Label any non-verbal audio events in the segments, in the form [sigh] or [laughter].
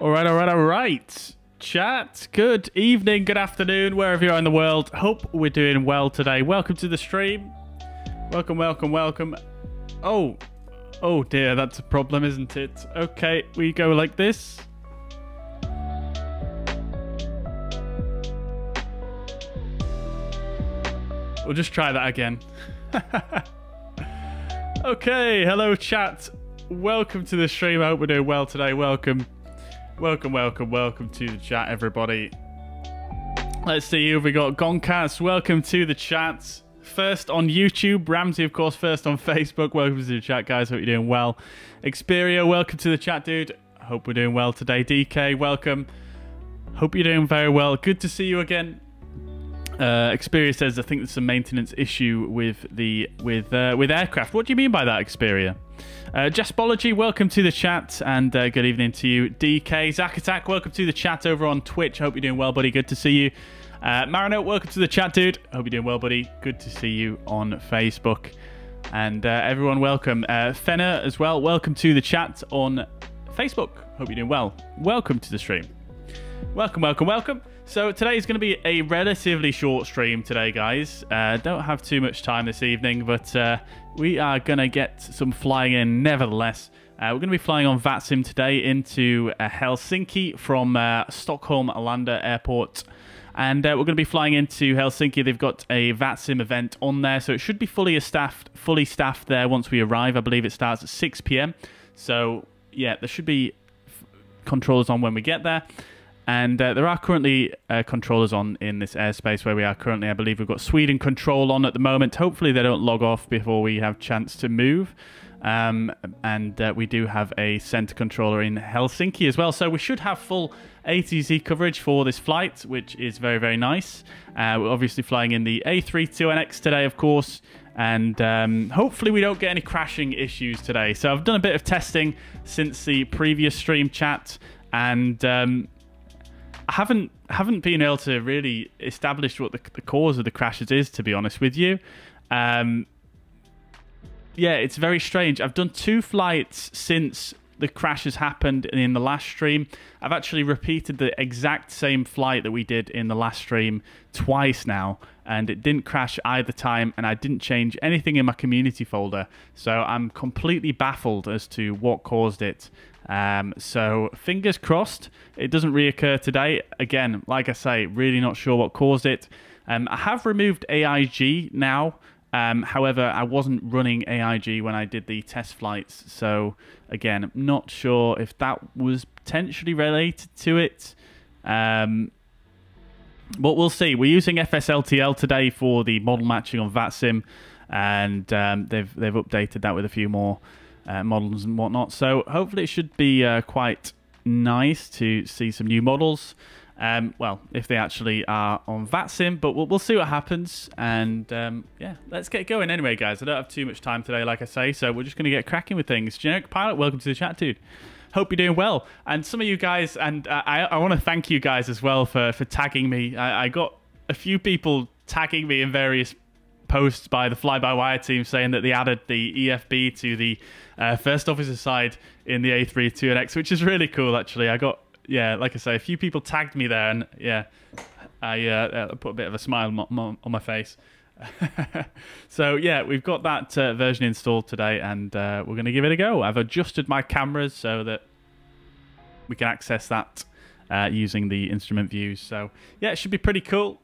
All right, all right, all right. Chat, good evening, good afternoon, wherever you are in the world. Hope we're doing well today. Welcome to the stream. Welcome, welcome, welcome. Oh, oh dear, that's a problem, isn't it? Okay, we go like this. We'll just try that again. [laughs] okay, hello chat. Welcome to the stream. I hope we're doing well today. Welcome. Welcome, welcome, welcome to the chat, everybody. Let's see who we got. Goncast, welcome to the chat. First on YouTube. Ramsey, of course, first on Facebook. Welcome to the chat, guys. Hope you're doing well. Xperia, welcome to the chat, dude. Hope we're doing well today. DK, welcome. Hope you're doing very well. Good to see you again. Uh, Xperia says, I think there's a maintenance issue with the with uh, with aircraft. What do you mean by that, Xperia? Uh, Jaspology, welcome to the chat and uh, good evening to you. DK, Zack Attack, welcome to the chat over on Twitch. Hope you're doing well, buddy. Good to see you. Uh, Marino, welcome to the chat, dude. Hope you're doing well, buddy. Good to see you on Facebook. And uh, everyone, welcome. Uh, Fenner as well, welcome to the chat on Facebook. Hope you're doing well. Welcome to the stream. Welcome, welcome, welcome. So today is going to be a relatively short stream today, guys. Uh, don't have too much time this evening, but uh, we are going to get some flying in nevertheless. Uh, we're going to be flying on VATSIM today into uh, Helsinki from uh, Stockholm Arlanda Airport. And uh, we're going to be flying into Helsinki. They've got a VATSIM event on there, so it should be fully staffed, fully staffed there once we arrive. I believe it starts at 6 p.m. So yeah, there should be controllers on when we get there. And uh, there are currently uh, controllers on in this airspace where we are currently. I believe we've got Sweden control on at the moment. Hopefully they don't log off before we have chance to move. Um, and uh, we do have a center controller in Helsinki as well. So we should have full ATC coverage for this flight, which is very, very nice. Uh, we're obviously flying in the A32NX today, of course. And um, hopefully we don't get any crashing issues today. So I've done a bit of testing since the previous stream chat. And... Um, haven't haven't been able to really establish what the, the cause of the crashes is. To be honest with you, um, yeah, it's very strange. I've done two flights since the crash has happened in the last stream. I've actually repeated the exact same flight that we did in the last stream twice now, and it didn't crash either time, and I didn't change anything in my community folder. So I'm completely baffled as to what caused it. Um, so fingers crossed it doesn't reoccur today. Again, like I say, really not sure what caused it. Um, I have removed AIG now. Um, however, I wasn't running AIG when I did the test flights. So again, not sure if that was potentially related to it. Um, but we'll see. We're using FSLTL today for the model matching on VATSIM, and um, they've they've updated that with a few more uh, models and whatnot. So hopefully it should be uh, quite nice to see some new models. Um, well, if they actually are on VATSIM, but we'll, we'll see what happens. And um, yeah, let's get going anyway, guys. I don't have too much time today, like I say, so we're just going to get cracking with things. Generic Pilot, welcome to the chat, dude. Hope you're doing well. And some of you guys, and uh, I, I want to thank you guys as well for, for tagging me. I, I got a few people tagging me in various posts by the fly-by-wire team saying that they added the EFB to the uh, first officer side in the A32NX, which is really cool, actually. I got, yeah, like I say, a few people tagged me there, and yeah, I uh, put a bit of a smile on my face. [laughs] so yeah, we've got that uh, version installed today, and uh, we're going to give it a go. I've adjusted my cameras so that we can access that uh, using the instrument views. So yeah, it should be pretty cool.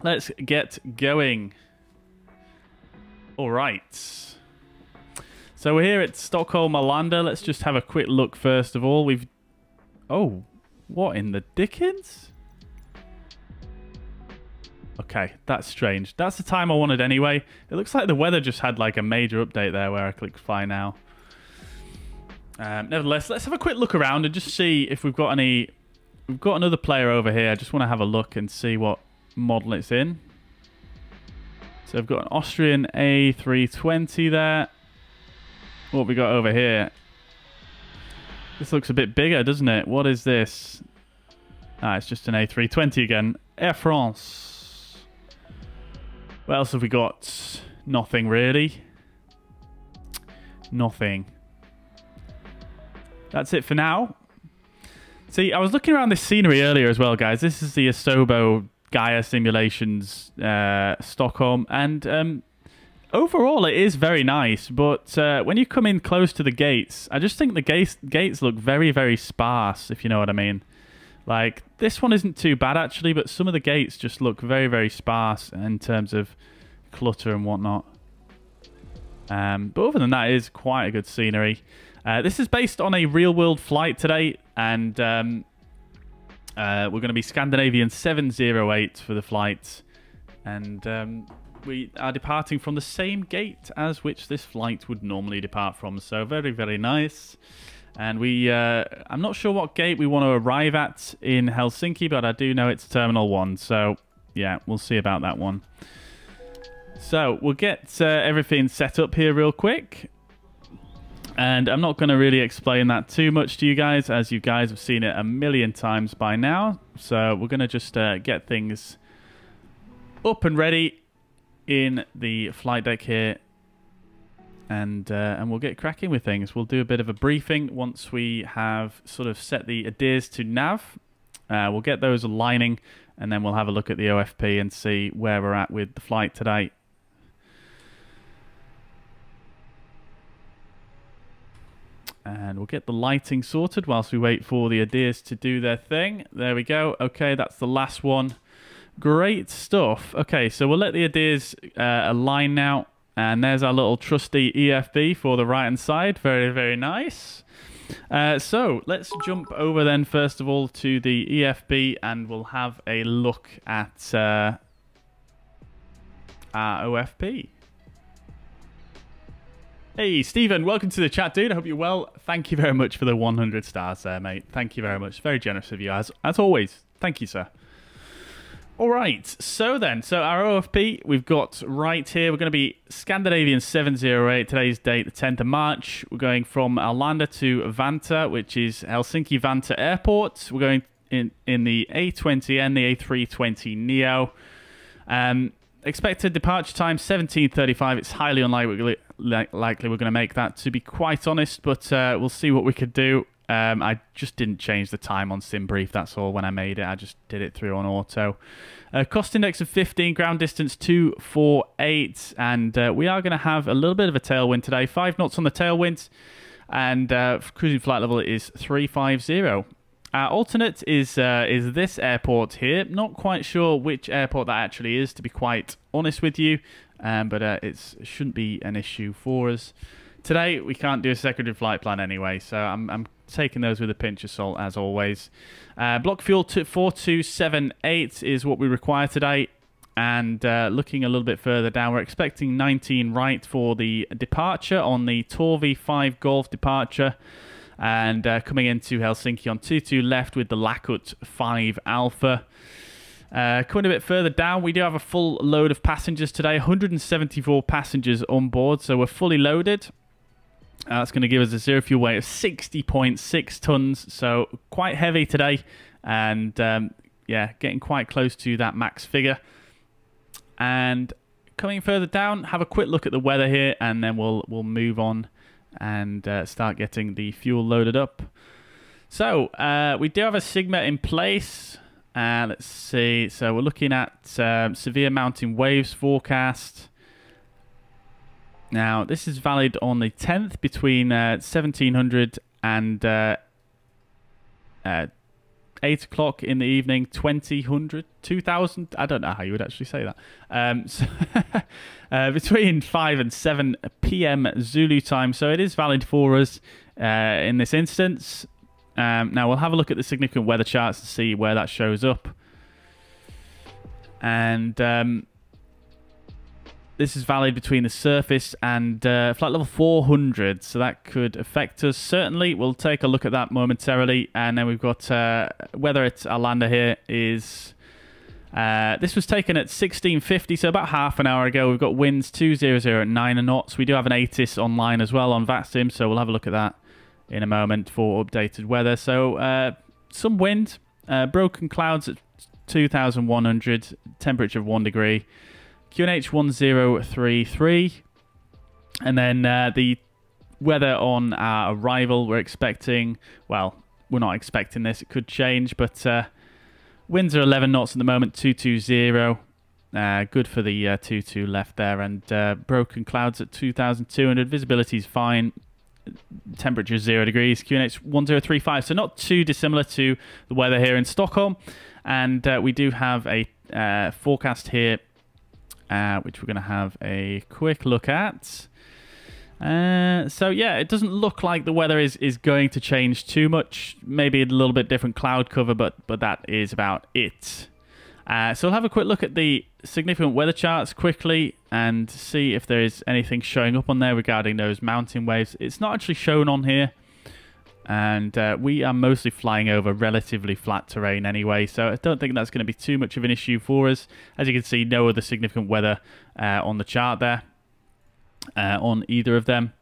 Let's get going. All right. So we're here at Stockholm Arlanda. Let's just have a quick look first of all. We've... Oh, what in the dickens? Okay, that's strange. That's the time I wanted anyway. It looks like the weather just had like a major update there where I click fly now. Um, nevertheless, let's have a quick look around and just see if we've got any... We've got another player over here. I just want to have a look and see what model it's in. So I've got an Austrian A320 there what we got over here. This looks a bit bigger, doesn't it? What is this? Ah, it's just an A320 again. Air France. What else have we got? Nothing really. Nothing. That's it for now. See, I was looking around this scenery earlier as well, guys. This is the Asobo Gaya Simulations uh, Stockholm, and um, overall it is very nice. But uh, when you come in close to the gates, I just think the gates gates look very very sparse, if you know what I mean. Like this one isn't too bad actually, but some of the gates just look very very sparse in terms of clutter and whatnot. Um, but other than that, it is quite a good scenery. Uh, this is based on a real world flight today, and um, uh, we're going to be Scandinavian 708 for the flight. And um, we are departing from the same gate as which this flight would normally depart from. So very, very nice. And we, uh, I'm not sure what gate we want to arrive at in Helsinki, but I do know it's Terminal 1. So, yeah, we'll see about that one. So, we'll get uh, everything set up here real quick. And I'm not going to really explain that too much to you guys, as you guys have seen it a million times by now. So we're going to just uh, get things up and ready in the flight deck here. And, uh, and we'll get cracking with things. We'll do a bit of a briefing once we have sort of set the ADIRS to nav. Uh, we'll get those aligning, and then we'll have a look at the OFP and see where we're at with the flight today. And we'll get the lighting sorted whilst we wait for the ADIRS to do their thing. There we go. Okay, that's the last one. Great stuff. Okay, so we'll let the ADIRS uh, align now. And there's our little trusty EFB for the right-hand side. Very, very nice. Uh, so let's jump over then, first of all, to the EFB and we'll have a look at uh, our OFP. Hey, Stephen, welcome to the chat, dude. I hope you're well. Thank you very much for the 100 stars there, mate. Thank you very much. Very generous of you, as, as always. Thank you, sir. All right, so then, so our OFP we've got right here, we're going to be Scandinavian 708, today's date, the 10th of March. We're going from Arlanda to Vantaa, which is Helsinki Vantaa Airport. We're going in, in the A20N, the A320 Neo. Um, expected departure time 17.35. It's highly unlikely likely we're going to make that, to be quite honest, but uh, we'll see what we could do. Um, I just didn't change the time on SimBrief, that's all, when I made it. I just did it through on auto. Uh, cost index of 15, ground distance 248, and uh, we are going to have a little bit of a tailwind today. 5 knots on the tailwind, and uh, cruising flight level is 350. Our alternate is uh, is this airport here. Not quite sure which airport that actually is, to be quite honest with you um, but uh, it shouldn't be an issue for us. Today, we can't do a secondary flight plan anyway, so I'm, I'm taking those with a pinch of salt as always. Uh, block fuel 4278 is what we require today. And uh, looking a little bit further down, we're expecting 19 right for the departure on the Torvi 5 Golf departure. And uh, coming into Helsinki on 22 left with the Lakut 5 Alpha. Uh, coming a bit further down, we do have a full load of passengers today 174 passengers on board, so we're fully loaded. Uh, that's going to give us a zero fuel weight of 60.6 tons, so quite heavy today, and um, yeah, getting quite close to that max figure. And coming further down, have a quick look at the weather here, and then we'll we'll move on and uh, start getting the fuel loaded up. So uh, we do have a SIGMET in place. Uh, let's see. So we're looking at um, severe mountain waves forecast. Now, this is valid on the 10th between uh, 1700 and 8 o'clock in the evening, 2000, 2000. I don't know how you would actually say that. Um, so [laughs] uh, between 5 and 7 p.m. Zulu time. So it is valid for us uh, in this instance. Um, now we'll have a look at the significant weather charts to see where that shows up. And um, this is valid between the surface and uh, flight level 400, so that could affect us. Certainly, we'll take a look at that momentarily. And then we've got uh, It's at lander here is... Uh, this was taken at 1650, so about half an hour ago. We've got winds 200 at 9 knots. We do have an ATIS online as well on VATSIM, so we'll have a look at that in a moment for updated weather. So uh, some wind, uh, broken clouds at 2,100, temperature of 1 degree, QNH 1033. And then uh, the weather on our arrival, we're expecting, well, we're not expecting this. It could change, but uh, winds are 11 knots at the moment, 220. Uh, good for the 2-2 uh, left there, and uh, broken clouds at 2,200. Visibility is fine. Temperature zero degrees. QNH 1035. So not too dissimilar to the weather here in Stockholm. And uh, we do have a uh, forecast here, uh, which we're going to have a quick look at. Uh, so yeah, it doesn't look like the weather is, is going to change too much. Maybe a little bit different cloud cover, but but that is about it. Uh, so we'll have a quick look at the significant weather charts quickly and see if there is anything showing up on there regarding those mountain waves. It's not actually shown on here. And uh, we are mostly flying over relatively flat terrain anyway, so I don't think that's going to be too much of an issue for us. As you can see, no other significant weather uh, on the chart there, uh, on either of them.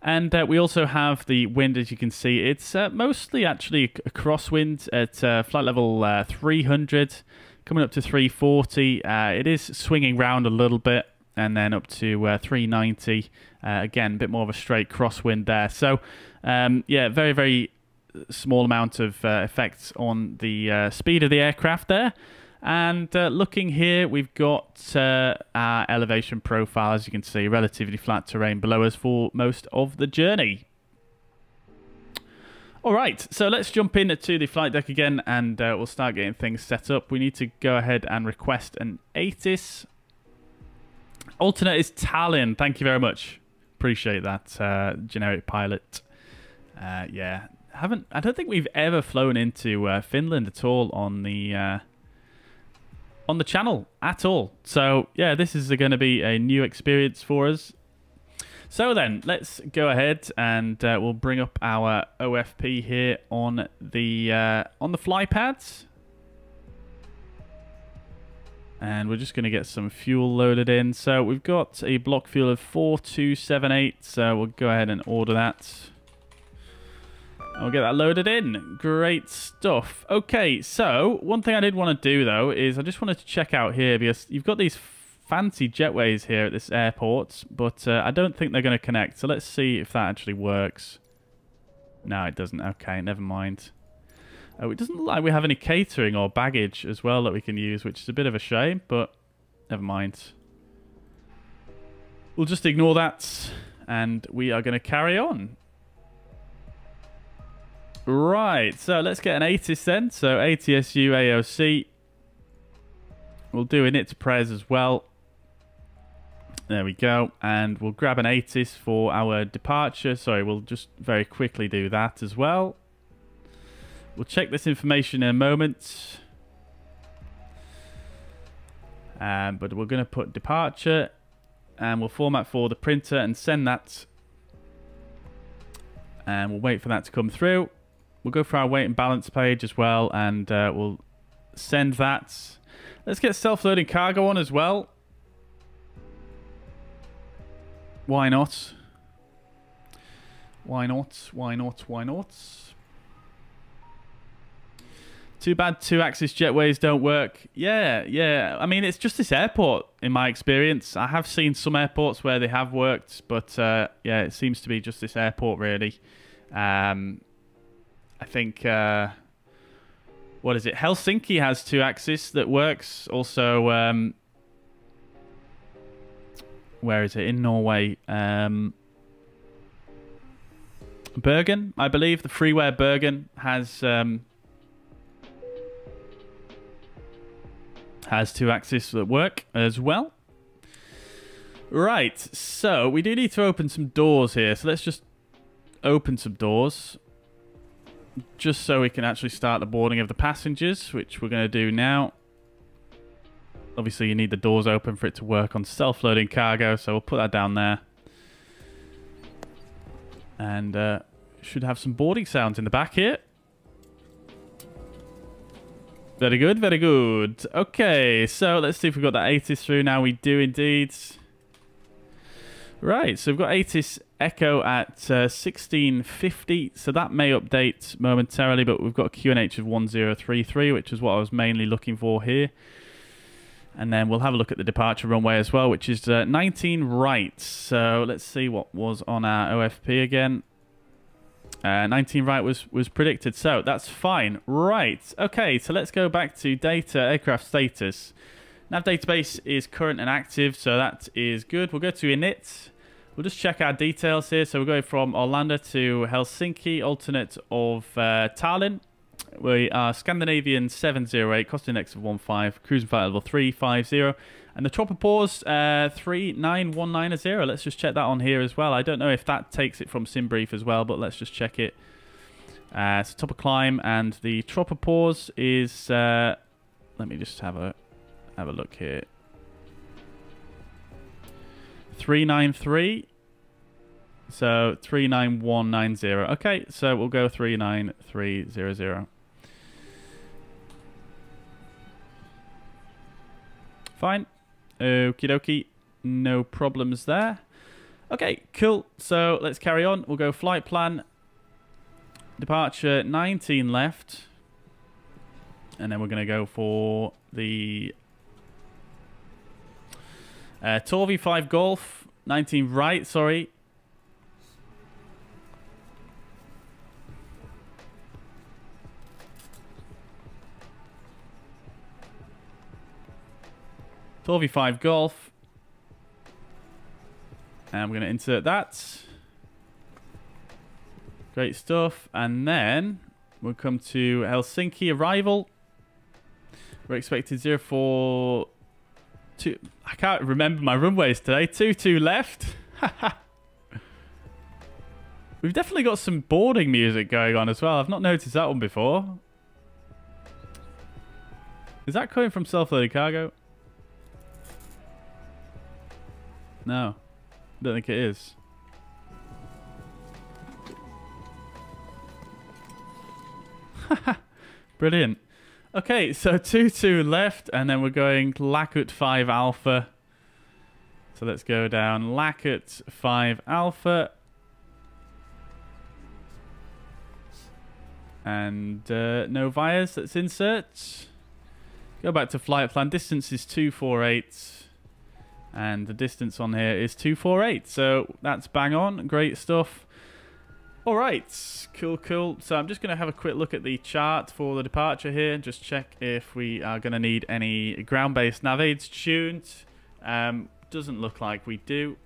And uh, we also have the wind, as you can see. It's uh, mostly actually a crosswind at uh, flight level 300 coming up to 340. Uh, it is swinging round a little bit and then up to uh, 390. Uh, again, a bit more of a straight crosswind there. So, um, yeah, very, very small amount of uh, effects on the uh, speed of the aircraft there. And uh, looking here, we've got our elevation profile, as you can see, relatively flat terrain below us for most of the journey. All right, so let's jump in to the flight deck again and uh, we'll start getting things set up. We need to go ahead and request an ATIS. Alternate is Tallinn. Thank you very much. Appreciate that, uh, generic pilot. Uh, yeah, haven't. I don't think we've ever flown into uh, Finland at all on the uh, on the channel at all. So yeah, this is going to be a new experience for us. So then, let's go ahead and uh, we'll bring up our OFP here on the uh, on the fly pads. And we're just going to get some fuel loaded in. So we've got a block fuel of 4278. So we'll go ahead and order that. I'll get that loaded in. Great stuff. Okay, so one thing I did want to do, though, is I just wanted to check out here because you've got these fancy jetways here at this airport, but uh, I don't think they're going to connect. So let's see if that actually works. No, it doesn't. Okay, never mind. Oh, it doesn't look like we have any catering or baggage as well that we can use, which is a bit of a shame, but never mind. We'll just ignore that, and we are going to carry on. Right, so let's get an ATIS then. So ATSU AOC. We'll do an it to prayers as well. There we go. And we'll grab an ATIS for our departure. Sorry, we'll just very quickly do that as well. We'll check this information in a moment. Um, but we're going to put departure and we'll format for the printer and send that. And we'll wait for that to come through. We'll go for our weight and balance page as well and uh, we'll send that. Let's get self-loading cargo on as well. Why not? Why not? Why not? Why not? Too bad two-axis jetways don't work. Yeah, yeah. I mean, it's just this airport, in my experience. I have seen some airports where they have worked, but uh, yeah, it seems to be just this airport, really. Um, I think... Uh, what is it? Helsinki has two axes that works. Also, um, where is it in Norway? Um, Bergen, I believe the freeware Bergen has um, has two axes that work as well. Right, so we do need to open some doors here. So let's just open some doors. Just so we can actually start the boarding of the passengers, which we're going to do now obviously you need the doors open for it to work on self-loading cargo, so we'll put that down there. And uh, should have some boarding sounds in the back here. Very good, very good. Okay, so let's see if we've got that ATIS through now. We do indeed. Right, so we've got ATIS Echo at uh, 1650, so that may update momentarily, but we've got QNH of 1033, which is what I was mainly looking for here. And then we'll have a look at the departure runway as well, which is uh, 19 right. So let's see what was on our OFP again. Uh, 19 right was, was predicted, so that's fine. Right, okay, so let's go back to data aircraft status. Nav database is current and active, so that is good. We'll go to init. We'll just check our details here. So we're going from Arlanda to Helsinki, alternate of uh, Tallinn. We are Scandinavian 708, cost index of 15, cruising flight level 350. And the tropopause uh, 39190. Let's just check that on here as well. I don't know if that takes it from SimBrief as well, but let's just check it. Uh, so top of climb and the tropopause is... Uh, let me just have a have a look here. 393. So 39190. Okay, so we'll go 39300. Fine. Okie dokie. No problems there. Okay, cool. So let's carry on. We'll go flight plan. Departure 19 left. And then we're going to go for the uh, Torvi 5 Golf. 19 right, sorry. Torvi 5 Golf. And we're going to insert that. Great stuff. And then we'll come to Helsinki arrival. We're expected 04 two. I can't remember my runways today. Two two left. [laughs] We've definitely got some boarding music going on as well. I've not noticed that one before. Is that coming from self-loaded cargo? No. Don't think it is. [laughs] Brilliant. Okay, so [laughs] 2-2 left, and then we're going Lakut 5 Alpha. So let's go down Lakut 5 Alpha. And uh, no Vias, let's insert. Go back to flight plan. Distance is 248. And the distance on here is 248. So that's bang on. Great stuff. All right, cool, cool. So I'm just going to have a quick look at the chart for the departure here just check if we are going to need any ground-based nav aids tuned. Um, doesn't look like we do.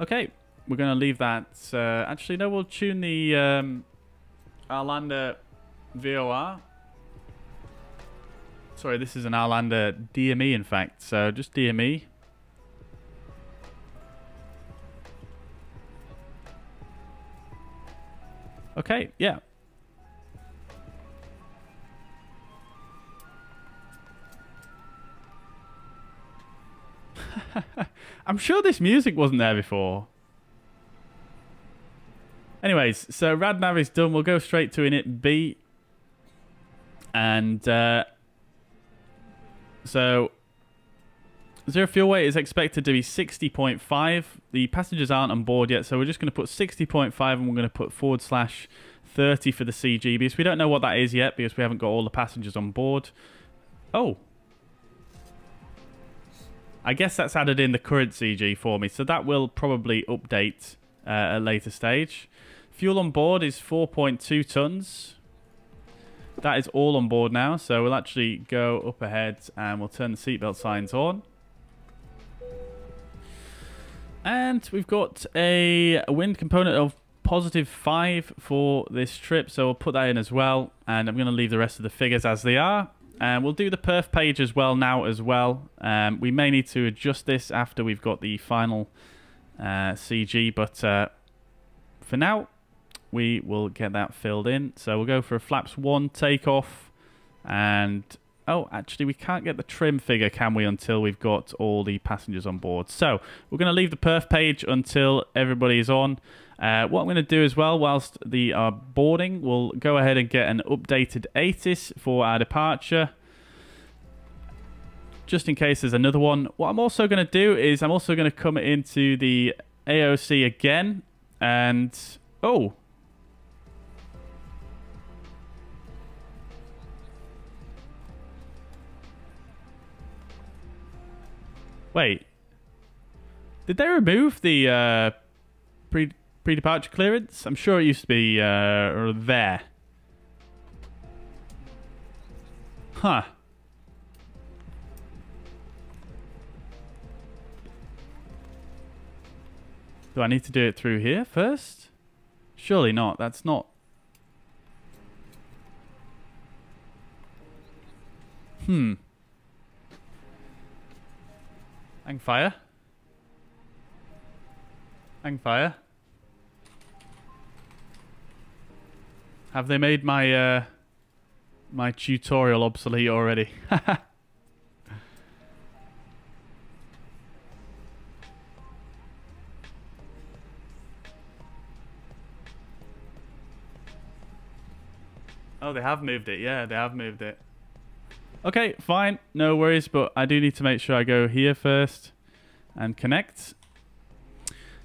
Okay, we're going to leave that. Uh, actually, no, we'll tune the um, Arlanda VOR Sorry, this is an Arlanda DME, in fact. So just DME. Okay, yeah. [laughs] I'm sure this music wasn't there before. Anyways, so RadNav is done. We'll go straight to init B. And uh, so zero fuel weight is expected to be 60.5. The passengers aren't on board yet, so we're just going to put 60.5 and we're going to put forward slash 30 for the CG because we don't know what that is yet because we haven't got all the passengers on board. Oh. I guess that's added in the current CG for me, so that will probably update uh, at a later stage. Fuel on board is 4.2 tons that is all on board now. So we'll actually go up ahead and we'll turn the seatbelt signs on. And we've got a wind component of positive 5 for this trip. So we'll put that in as well. And I'm going to leave the rest of the figures as they are. And we'll do the perf page as well now as well. Um, we may need to adjust this after we've got the final uh, CG. But uh, for now, we will get that filled in. So we'll go for a flaps one takeoff and oh actually we can't get the trim figure can we until we've got all the passengers on board. So we're going to leave the perf page until everybody is on. Uh, what I'm going to do as well whilst the uh, boarding we'll go ahead and get an updated ATIS for our departure just in case there's another one. What I'm also going to do is I'm also going to come into the AOC again and oh Wait. Did they remove the uh, pre pre departure clearance? I'm sure it used to be uh, there. Huh. Do I need to do it through here first? Surely not. That's not... Hmm. Hang fire. Hang fire. Have they made my uh, my tutorial obsolete already? [laughs] Oh, they have moved it. Yeah, they have moved it. Okay, fine. No worries, but I do need to make sure I go here first and connect.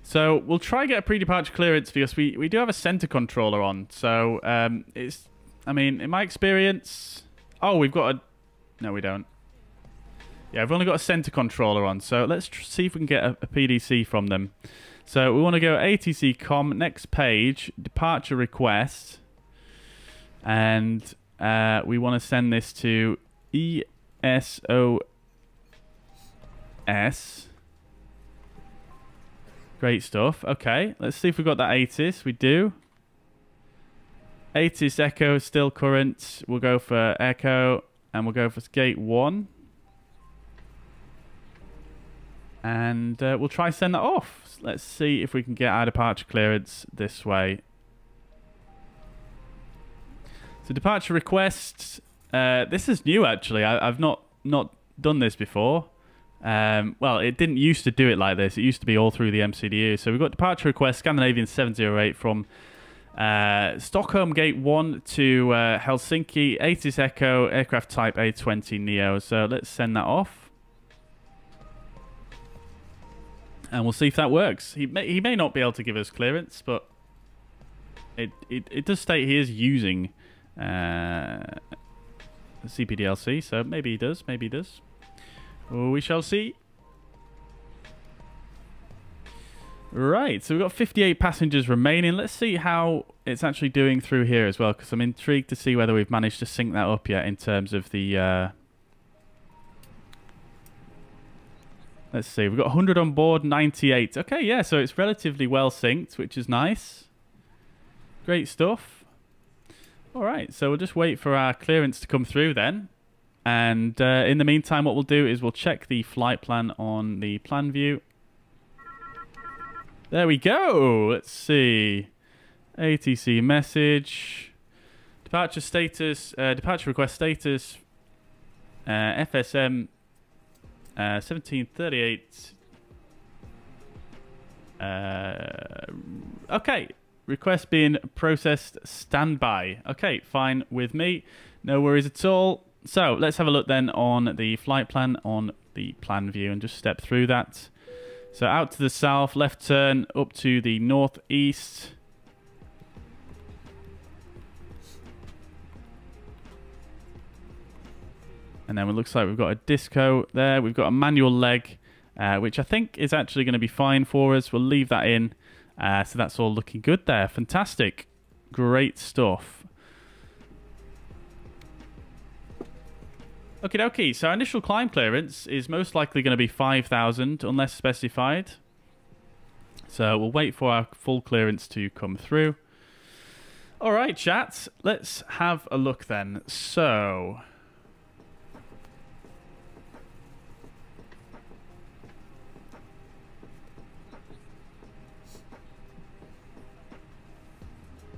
So we'll try get a pre-departure clearance because we, we do have a center controller on. So um, it's, I mean, in my experience... Oh, we've got a... No, we don't. Yeah, we've only got a center controller on. So let's see if we can get a, a PDC from them. So we want to go ATC com, next page, departure request and uh, we want to send this to ESOS. Great stuff. Okay, let's see if we've got that ATIS. We do. ATIS Echo still current. We'll go for Echo and we'll go for gate 1. And uh, we'll try send that off. Let's see if we can get our departure clearance this way. So departure requests. Uh, this is new actually. I, have not not done this before. Um, well, it didn't used to do it like this. It used to be all through the MCDU. So we've got departure request Scandinavian 708 from uh, Stockholm Gate 1 to uh, Helsinki, ATIS Echo, aircraft type A20 Neo. So let's send that off. And we'll see if that works. He may, he may not be able to give us clearance, but it, it, it does state he is using uh, CPDLC, so maybe he does, maybe he does. we shall see. Right, so we've got 58 passengers remaining. Let's see how it's actually doing through here as well, because I'm intrigued to see whether we've managed to sync that up yet in terms of the... Uh... Let's see, we've got 100 on board, 98. Okay, yeah, so it's relatively well synced, which is nice. Great stuff. All right, so we'll just wait for our clearance to come through then. And uh, in the meantime, what we'll do is we'll check the flight plan on the plan view. There we go. Let's see. ATC message. Departure status. Uh, departure request status. Uh, FSM uh, 1738. Uh, okay, Request being processed standby. Okay, fine with me. No worries at all. So let's have a look then on the flight plan on the plan view and just step through that. So out to the south, left turn, up to the northeast. And then it looks like we've got a disco there. We've got a manual leg, uh, which I think is actually going to be fine for us. We'll leave that in. Uh, so that's all looking good there. Fantastic. Great stuff. Okay, okay. So our initial climb clearance is most likely going to be 5,000 unless specified. So we'll wait for our full clearance to come through. All right, chat. Let's have a look then. So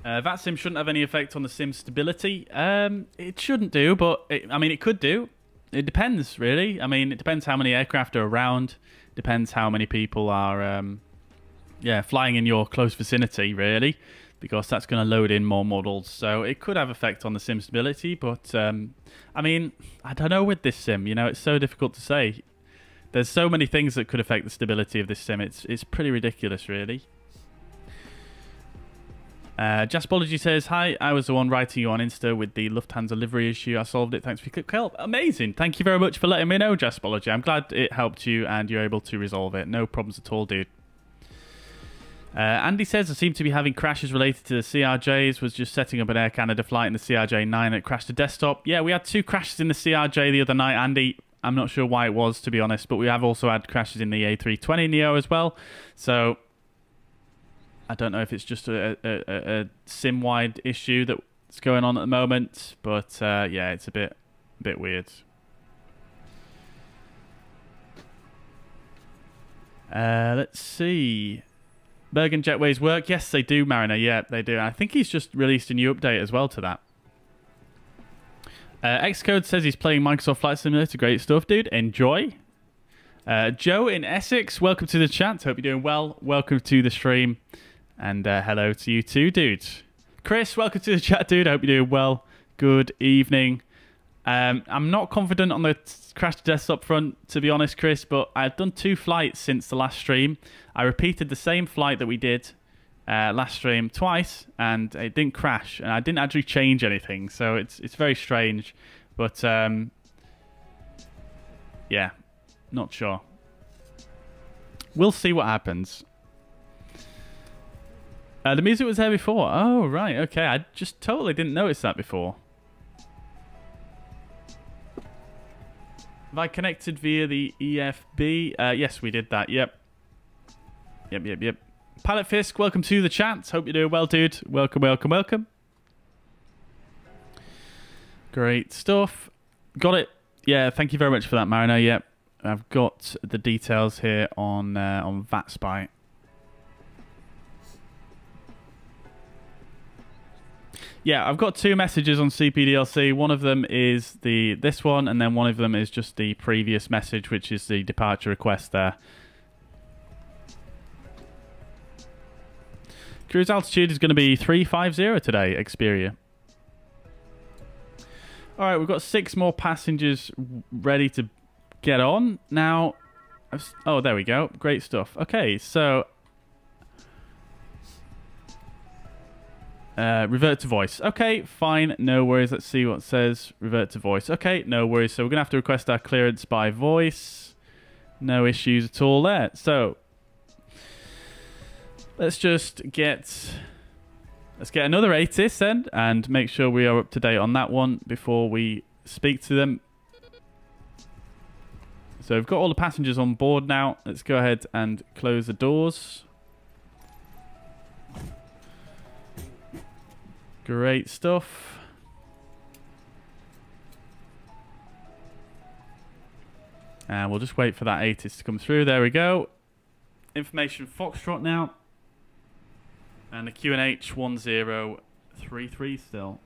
Uh, that sim shouldn't have any effect on the sim stability. Um, it shouldn't do, but it, I mean, it could do. It depends, really. I mean, it depends how many aircraft are around. Depends how many people are, um, yeah, flying in your close vicinity, really, because that's going to load in more models. So it could have effect on the sim stability, but um, I mean, I don't know with this sim. You know, it's so difficult to say. There's so many things that could affect the stability of this sim. It's it's pretty ridiculous, really. Uh, Jaspology says, Hi, I was the one writing you on Insta with the Lufthansa livery issue. I solved it. Thanks for your help. Amazing. Thank you very much for letting me know, Jaspology. I'm glad it helped you and you're able to resolve it. No problems at all, dude. Uh, Andy says, I seem to be having crashes related to the CRJs. Was just setting up an Air Canada flight in the CRJ9 and it crashed the desktop. Yeah, we had two crashes in the CRJ the other night, Andy. I'm not sure why it was, to be honest, but we have also had crashes in the A320 Neo as well. So I don't know if it's just a, a, a sim wide issue that's going on at the moment, but uh, yeah, it's a bit a bit weird. Uh, let's see. Bergen Jetways work? Yes, they do, Mariner. Yeah, they do. I think he's just released a new update as well to that. Uh, Xcode says he's playing Microsoft Flight Simulator. Great stuff, dude. Enjoy. Uh, Joe in Essex, welcome to the chat. Hope you're doing well. Welcome to the stream. And uh, hello to you too, dude. Chris, welcome to the chat, dude. I hope you're doing well. Good evening. Um, I'm not confident on the crash desktop front, to be honest, Chris, but I've done two flights since the last stream. I repeated the same flight that we did uh, last stream twice, and it didn't crash, and I didn't actually change anything, so it's it's very strange. But um, yeah, not sure. We'll see what happens. Uh, the music was there before. Oh, right. Okay. I just totally didn't notice that before. Have I connected via the EFB? Uh, yes, we did that. Yep. Yep, yep, yep. Pilot Fisk, welcome to the chat. Hope you're doing well, dude. Welcome, welcome, welcome. Great stuff. Got it. Yeah, thank you very much for that, Mariner. Yep. I've got the details here on uh, on VatSpy. Yeah, I've got two messages on CPDLC. One of them is the this one, and then one of them is just the previous message, which is the departure request there. Cruise altitude is going to be 350 today, Xperia. All right, we've got six more passengers ready to get on. Now, oh, there we go. Great stuff. Okay, so Uh, revert to voice. Okay, fine, no worries. Let's see what says. Revert to voice. Okay, no worries. So we're going to have to request our clearance by voice. No issues at all there. So let's just get let's get another ATIS then and make sure we are up to date on that one before we speak to them. So we've got all the passengers on board now. Let's go ahead and close the doors. Great stuff. And we'll just wait for that ATIS to come through. There we go. Information Foxtrot now. And the QNH 1033 still.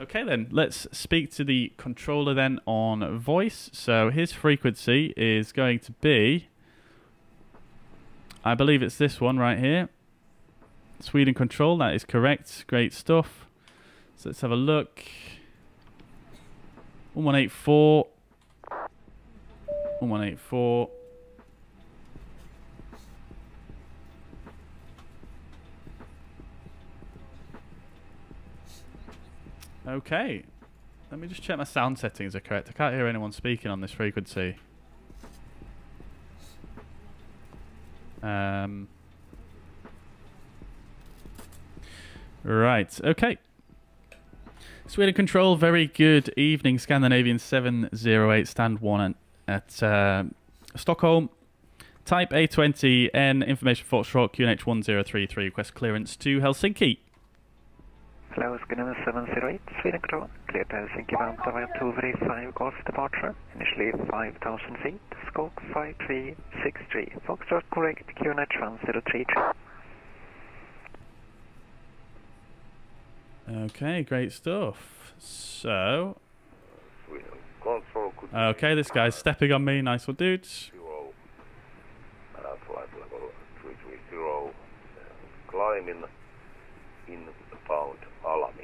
Okay then, let's speak to the controller then on voice. So his frequency is going to be, I believe it's this one right here. Sweden control, that is correct. Great stuff. So let's have a look. 1184. 1184. Okay. Let me just check my sound settings are correct. I can't hear anyone speaking on this frequency. Um... Right, okay. Sweden Control, very good evening. Scandinavian 708, stand 1 at, uh, Stockholm. Type A20N, information Foxtrot, QNH1033, request clearance to Helsinki. Hello, Scandinavian 708, Sweden Control. Clear to Helsinki Vantaa via two three five Golf departure, initially 5,000 feet, squawk 5363. Foxtrot correct, QNH1033. Okay, great stuff. So. Okay, this guy's stepping on me. Nice one, dudes. Climbing in about Alam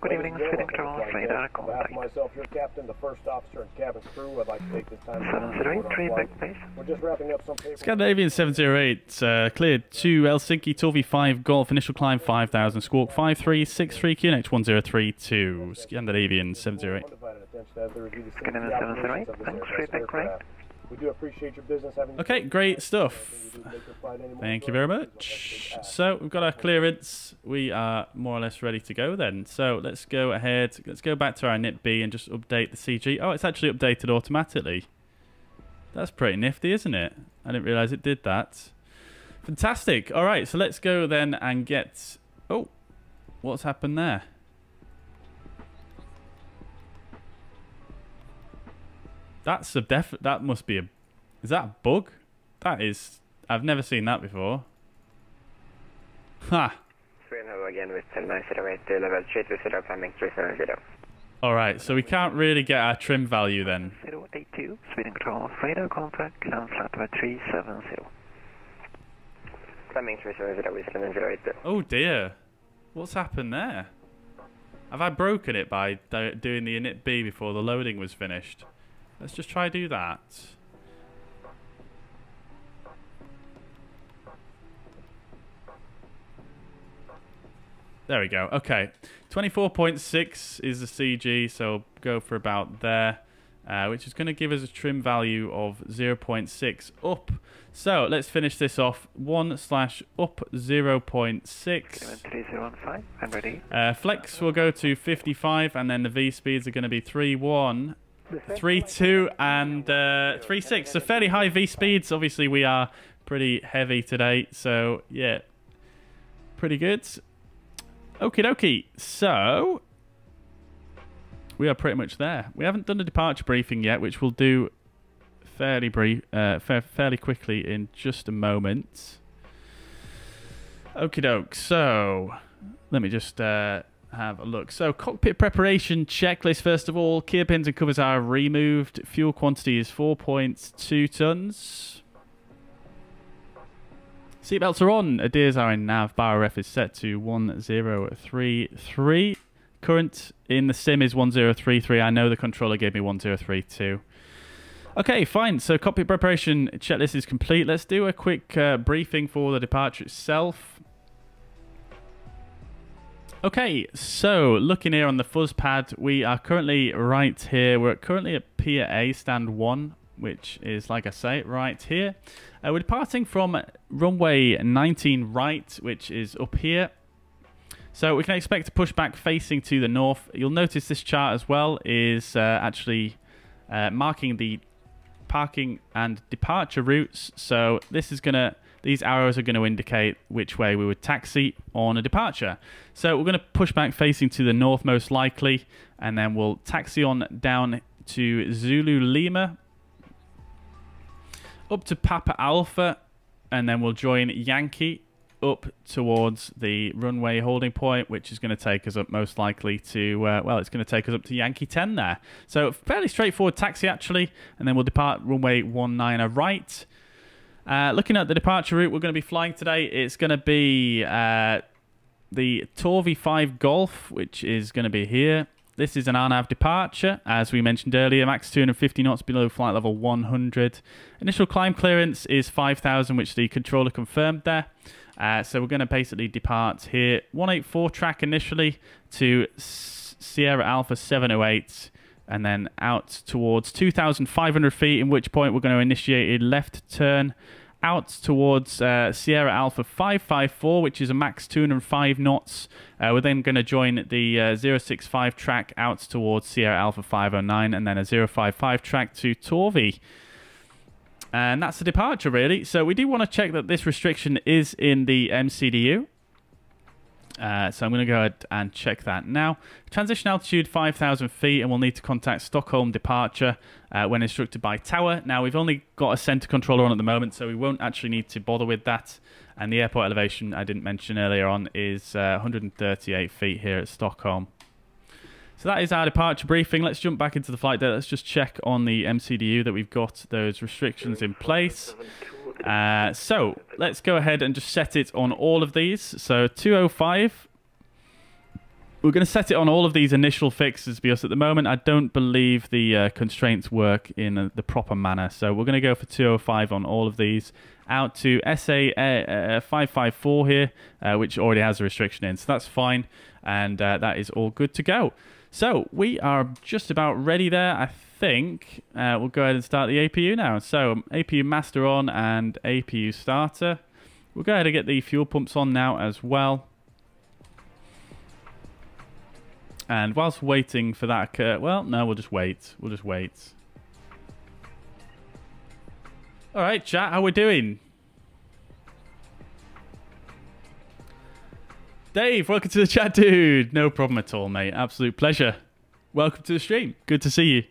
good evening, Sweden Travel Radar contact. myself, your captain, the first officer, and cabin crew. I'd like to take this time to back, please. We're just wrapping up some paper. Scandinavian 708, uh, cleared to Helsinki, Torvi 5 Golf, initial climb 5,000, squawk 5363, QNH 1032. Scandinavian 708. Scandinavian 708, thanks, straight right. We do appreciate your business having Okay, great stuff. Thank you very much. So we've got our clearance. We are more or less ready to go then. So let's go ahead. Let's go back to our INIT B and just update the CG. Oh, it's actually updated automatically. That's pretty nifty, isn't it? I didn't realise it did that. Fantastic. All right, so let's go then and get... Oh, what's happened there? That's a def. That must be a. Is that a bug? That is. I've never seen that before. Ha. Sweden Hello again with 10908 to level 320 climbing 370. All right, so we can't really get our trim value then. 082, Sweden Cross, radar contact, climb flat over 370. Climbing 370 with 708. Oh dear, what's happened there? Have I broken it by doing the init B before the loading was finished? Let's just try to do that. There we go. Okay. 24.6 is the CG, so go for about there, uh, which is going to give us a trim value of 0.6 up. So let's finish this off. 1 slash up 0.6. 3015, I'm ready. Uh, flex will go to 55, and then the V speeds are going to be 3, 1, 3, 2, and uh, 3, 6. So fairly high V speeds. Obviously, we are pretty heavy today, so yeah, pretty good. Okie dokie. So, we are pretty much there. We haven't done a departure briefing yet, which we'll do fairly brief, uh, fa fairly quickly in just a moment. Okie doke. So, let me just uh, have a look. So, cockpit preparation checklist. First of all, gear pins and covers are removed. Fuel quantity is 4.2 tons. Seatbelts are on. ADIRS are in nav. Bar ref is set to 1033. Current in the sim is 1033. I know the controller gave me 1032. Okay, fine. So cockpit preparation checklist is complete. Let's do a quick uh, briefing for the departure itself. Okay, so looking here on the fuzz pad, we are currently right here. We're currently at Pier A, stand one, which is, like I say, right here. Uh, we're departing from runway 19 right, which is up here. So we can expect to push back facing to the north. You'll notice this chart as well is uh, actually uh, marking the parking and departure routes. So this is going to these arrows are going to indicate which way we would taxi on a departure. So we're going to push back facing to the north most likely, and then we'll taxi on down to Zulu Lima, up to Papa Alpha, and then we'll join Yankee up towards the runway holding point, which is going to take us up most likely to, uh, well, it's going to take us up to Yankee 10 there. So fairly straightforward taxi actually, and then we'll depart runway 19 right. Uh, looking at the departure route we're going to be flying today, it's going to be uh, the Torvi 5 Golf, which is going to be here. This is an RNAV departure, as we mentioned earlier, max 250 knots below flight level 100. Initial climb clearance is 5,000, which the controller confirmed there. Uh, so we're going to basically depart here, 184 track initially to Sierra Alpha 708 and then out towards 2,500 feet, in which point we're going to initiate a left turn out towards uh, Sierra Alpha 554, which is a max 205 knots. Uh, we're then going to join the uh, 065 track out towards Sierra Alpha 509, and then a 055 track to Torvi. And that's the departure, really. So we do want to check that this restriction is in the MCDU. Uh, so I'm going to go ahead and check that now. Transition altitude 5,000 feet, and we'll need to contact Stockholm departure uh, when instructed by tower. Now we've only got a center controller on at the moment, so we won't actually need to bother with that. And the airport elevation I didn't mention earlier on is uh, 138 feet here at Stockholm. So that is our departure briefing. Let's jump back into the flight deck. Let's just check on the MCDU that we've got those restrictions in place. Uh, so let's go ahead and just set it on all of these. So 205 we're going to set it on all of these initial fixes because at the moment I don't believe the uh, constraints work in uh, the proper manner. So we're going to go for 205 on all of these out to SA uh, 554 here, uh, which already has a restriction in. So that's fine. And uh, that is all good to go. So we are just about ready there. I think uh, we'll go ahead and start the APU now. So APU master on and APU starter. We'll go ahead and get the fuel pumps on now as well. And whilst waiting for that well, no, we'll just wait. We'll just wait. All right, chat, how we doing? Dave, welcome to the chat, dude. No problem at all, mate. Absolute pleasure. Welcome to the stream. Good to see you.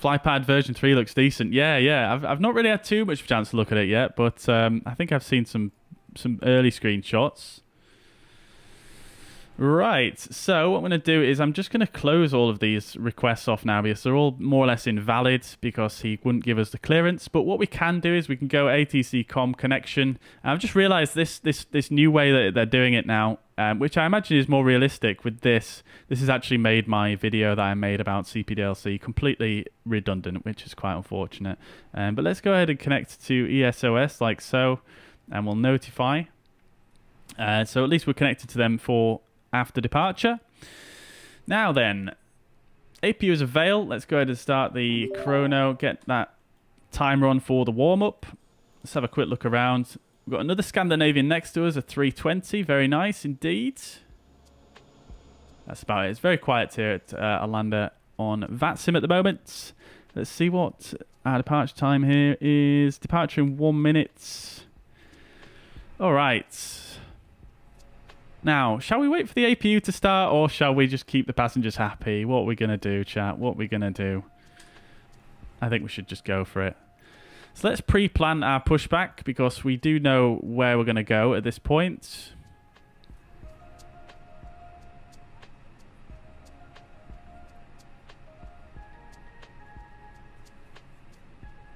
Flypad version 3 looks decent. Yeah, yeah. I've, I've not really had too much chance to look at it yet, but um, I think I've seen some some early screenshots. Right, so what I'm going to do is I'm just going to close all of these requests off now because they're all more or less invalid because he wouldn't give us the clearance. But what we can do is we can go ATC com connection. I've just realized this this this new way that they're doing it now, um, which I imagine is more realistic with this. This has actually made my video that I made about CPDLC completely redundant, which is quite unfortunate. Um, but let's go ahead and connect to ESOS like so, and we'll notify. Uh, so at least we're connected to them for after departure. Now then, APU is avail. Let's go ahead and start the chrono, get that timer on for the warm-up. Let's have a quick look around. We've got another Scandinavian next to us, a 320. Very nice indeed. That's about it. It's very quiet here at uh, Arlanda on VATSIM at the moment. Let's see what our departure time here is. Departure in one minute. All right. Now, shall we wait for the APU to start or shall we just keep the passengers happy? What are we going to do, chat? What are we going to do? I think we should just go for it. So let's pre-plan our pushback because we do know where we're going to go at this point.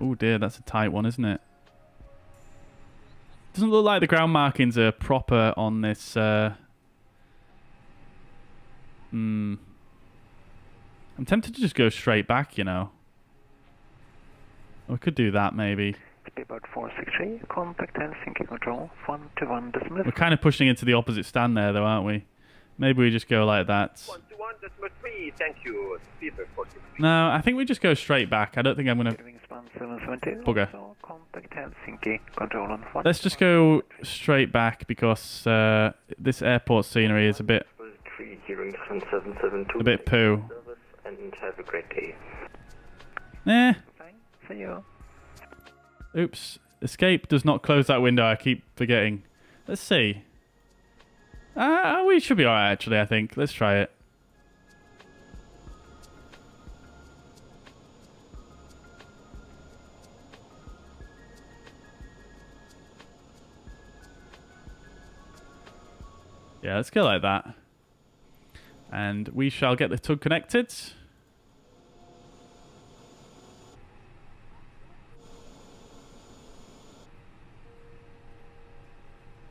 Oh dear, that's a tight one, isn't it? Doesn't look like the ground markings are proper on this. Uh... Hmm. I'm tempted to just go straight back, you know. We could do that, maybe. Speedbird 463, contact Helsinki Control, 1 to 1 decimal. We're kind of pushing into the opposite stand there, though, aren't we? Maybe we just go like that. 1 to 1 decimal 3, thank you. Speedbird 463. No, I think we just go straight back. I don't think I'm going to... Wingspan 772. Bugger. So contact Helsinki Control on 1. Let's just go straight back because uh, this airport scenery is a bit Three hearing 772. a bit poo. And have a great day. Eh. See you. Oops. Escape does not close that window. I keep forgetting. Let's see. Uh, we should be alright, actually, I think. Let's try it. Yeah, let's go like that. And we shall get the tug connected.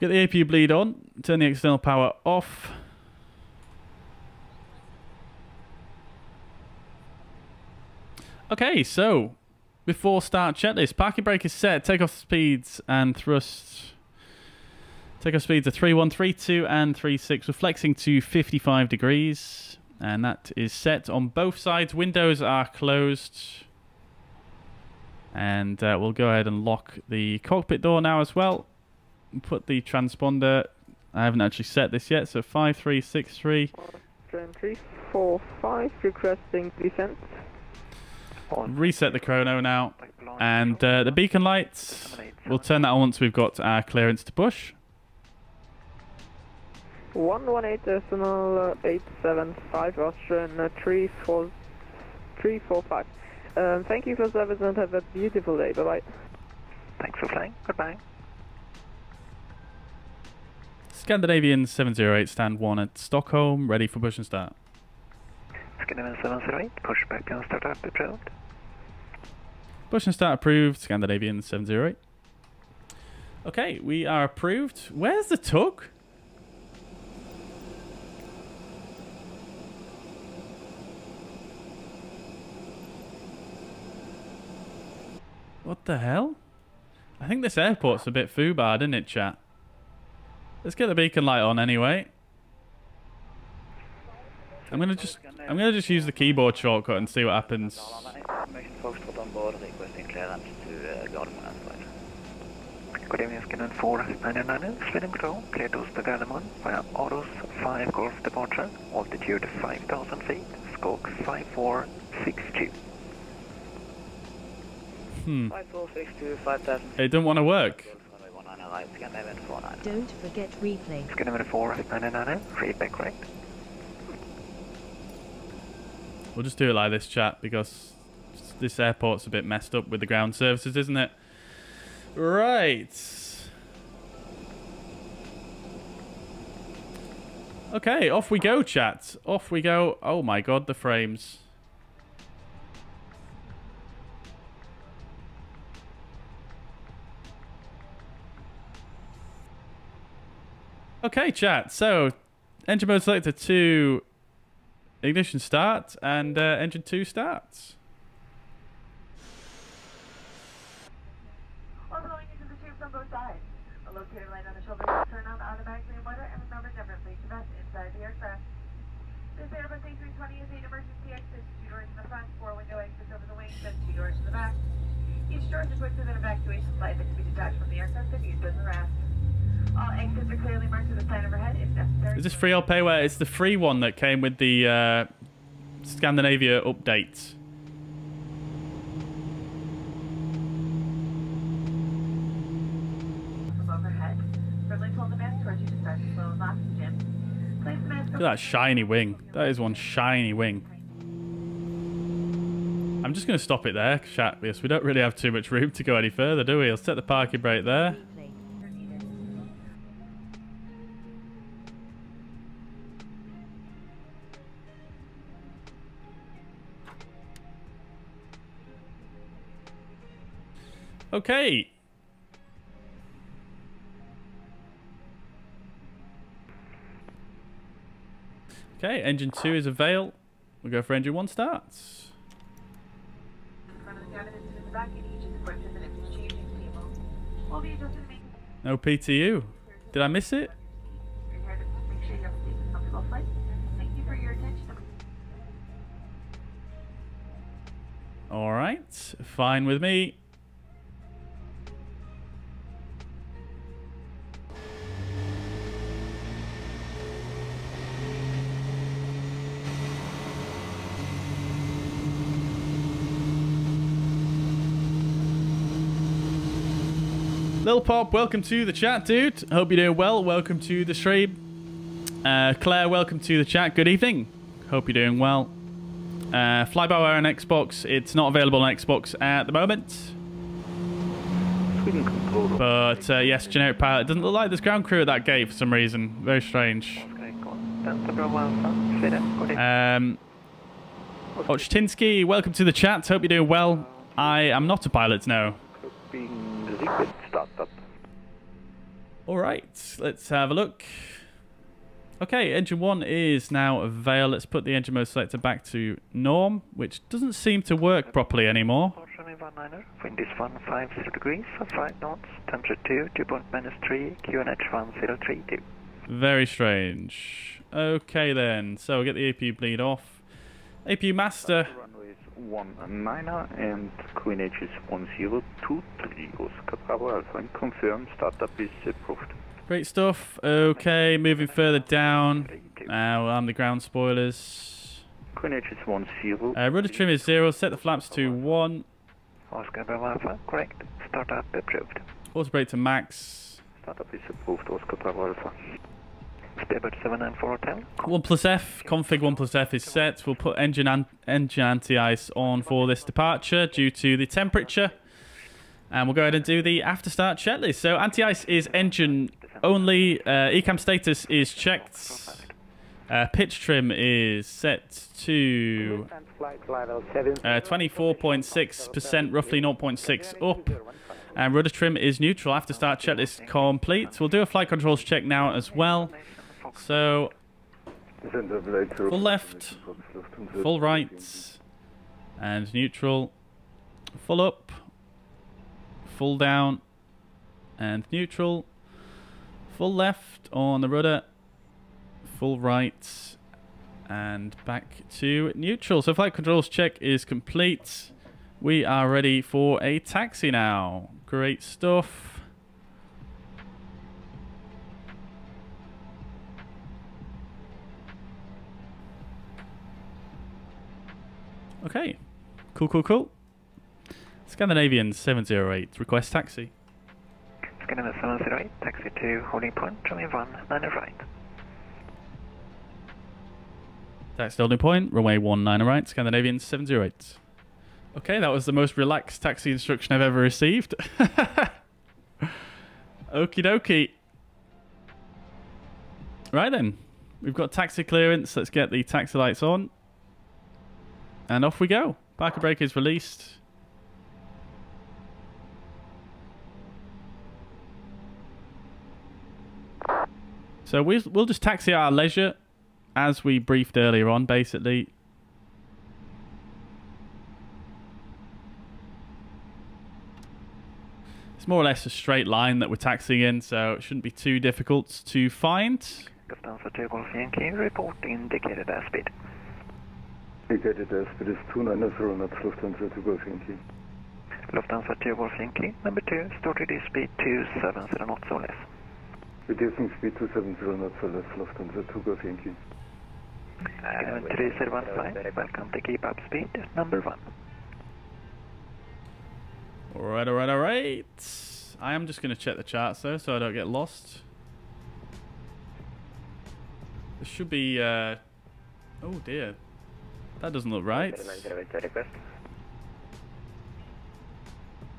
Get the APU bleed on. Turn the external power off. Okay, so before start checklist, parking brake is set, takeoff speeds and thrust. Takeoff speeds are 3132 and 36. We're flexing to 55 degrees, and that is set on both sides. Windows are closed. And uh, we'll go ahead and lock the cockpit door now as well put the transponder. I haven't actually set this yet, so 5363. Train 345 requesting descent. Reset the chrono now. And uh, the beacon lights, we'll turn that on once we've got our clearance to push. 118 decimal uh, 875 Austrian uh, 34 345. Um, thank you for service and have a beautiful day. Bye bye. Thanks for flying. Goodbye. Scandinavian 708, stand 1 at Stockholm, ready for push and start. Scandinavian 708, push back and start up approved. Push and start approved, Scandinavian 708. Okay, we are approved. Where's the tug? What the hell? I think this airport's a bit foobar, isn't it, chat? Let's get the beacon light on anyway. I'm gonna just I'm gonna just use the keyboard shortcut and see what happens. Information Foxtrot on board requesting clearance to Gardermoen outside. Good evening, Skinner 499, Sweden Grow, clear to via Aros 5 Golf departure, altitude 5000 feet, stroke 5462. Hmm. 5462, 5000 It didn't want to work. Runway 19 right, scan event 49. Don't forget replay. Skinner 499, feedback correct. We'll just do it like this, chat, because this airport's a bit messed up with the ground services, isn't it? Right. Okay, off we go, chat. Off we go. Oh my god, the frames. Okay, chat. So, engine mode selector 2 ignition start and uh, engine 2 starts. While going into the tubes on both sides. A locator line on the shoulder, turn on automatically in motor, and remember never place your vest inside the aircraft. This Airbus A320 is eight emergency exits, two doors in the back. Each door is equipped with an evacuation that can be detached from the aircraft and used as a raft. All exits are clearly marked sign overhead if necessary. Is this free or pay where it's the free one that came with the uh, Scandinavia update? from overhead. Firmly pull the mask towards you to start to flow of oxygen. Place the mask Look at that shiny wing. That is one shiny wing. I'm just going to stop it there, chat, because we don't really have too much room to go any further, do we? I'll set the parking brake there. Okay. Okay, engine 2 is avail. We'll go for engine 1 starts. No PTU. Did I miss it? All right, fine with each Lil Pop, welcome to the chat, dude. Hope you're doing well. Welcome to the stream. Uh, Claire, welcome to the chat. Good evening. Hope you're doing well. Uh, Flyby on Xbox. It's not available on Xbox at the moment. But uh, yes, generic pilot. It doesn't look like there's ground crew at that gate for some reason. Very strange. Um, Ochtinsky, welcome to the chat. Hope you're doing well. I am not a pilot, no. Being liquid startup. All right, let's have a look. Okay, engine one is now avail. Let's put the engine mode selector back to norm, which doesn't seem to work properly anymore. Wind is 150 degrees, 5 knots, temperature 2, dew point minus 3, QNH 1032. Very strange. Okay then, so we'll get the APU bleed off. APU master. Is 19er and QNH is 1023 Oscar Bravo Alpha and confirm startup is approved. Great stuff. Okay, moving further down. Uh, I'm the ground spoilers. QNH is 10. Uh, rudder trim is zero. Set the flaps to one. Oscar Bravo Alpha, correct. Startup approved. Auto brake to max. Startup is approved, Oscar Bravo Alpha. Speedbird 794 Hotel. One plus F. Config one plus F is set. We'll put engine an- engine anti-ice on for this departure due to the temperature. And we'll go ahead and do the after start checklist. So anti-ice is engine only. Uh, ECAM status is checked. Uh, pitch trim is set to uh, 24.6%, roughly 0.6 up. And rudder trim is neutral. After start checklist complete. We'll do a flight controls check now as well. So, full left, full right, and neutral. Full up, full down, and neutral. Full left on the rudder, full right, and back to neutral. So flight controls check is complete. We are ready for a taxi now. Great stuff. Okay. Cool, cool, cool. Scandinavian 708, request taxi. Scandinavian 708, taxi to holding point, runway 1, 9 right. Taxi holding point, runway 19 right, Scandinavian 708. Okay, that was the most relaxed taxi instruction I've ever received. [laughs] Okie dokie. Right then, we've got taxi clearance. Let's get the taxi lights on. And off we go. Barker brake is released. So we'll, we'll just taxi at our leisure, as we briefed earlier on, basically. It's more or less a straight line that we're taxiing in, so it shouldn't be too difficult to find. Lufthansa 2 Golf Yankee, indicated airspeed. Indicated airspeed is 290 knots, Lufthansa 2 Golf Yankee. Lufthansa 2 Golf Yankee, number 2, start reduce speed 270 knots or less. Reducing speed 270 knots or less, Lufthansa 2 Golf Yankee. Skyline 3015, welcome to keep up speed, number 1. Alright, alright, alright. I am just going to check the charts though, so I don't get lost. There should be, uh... Oh dear. That doesn't look right.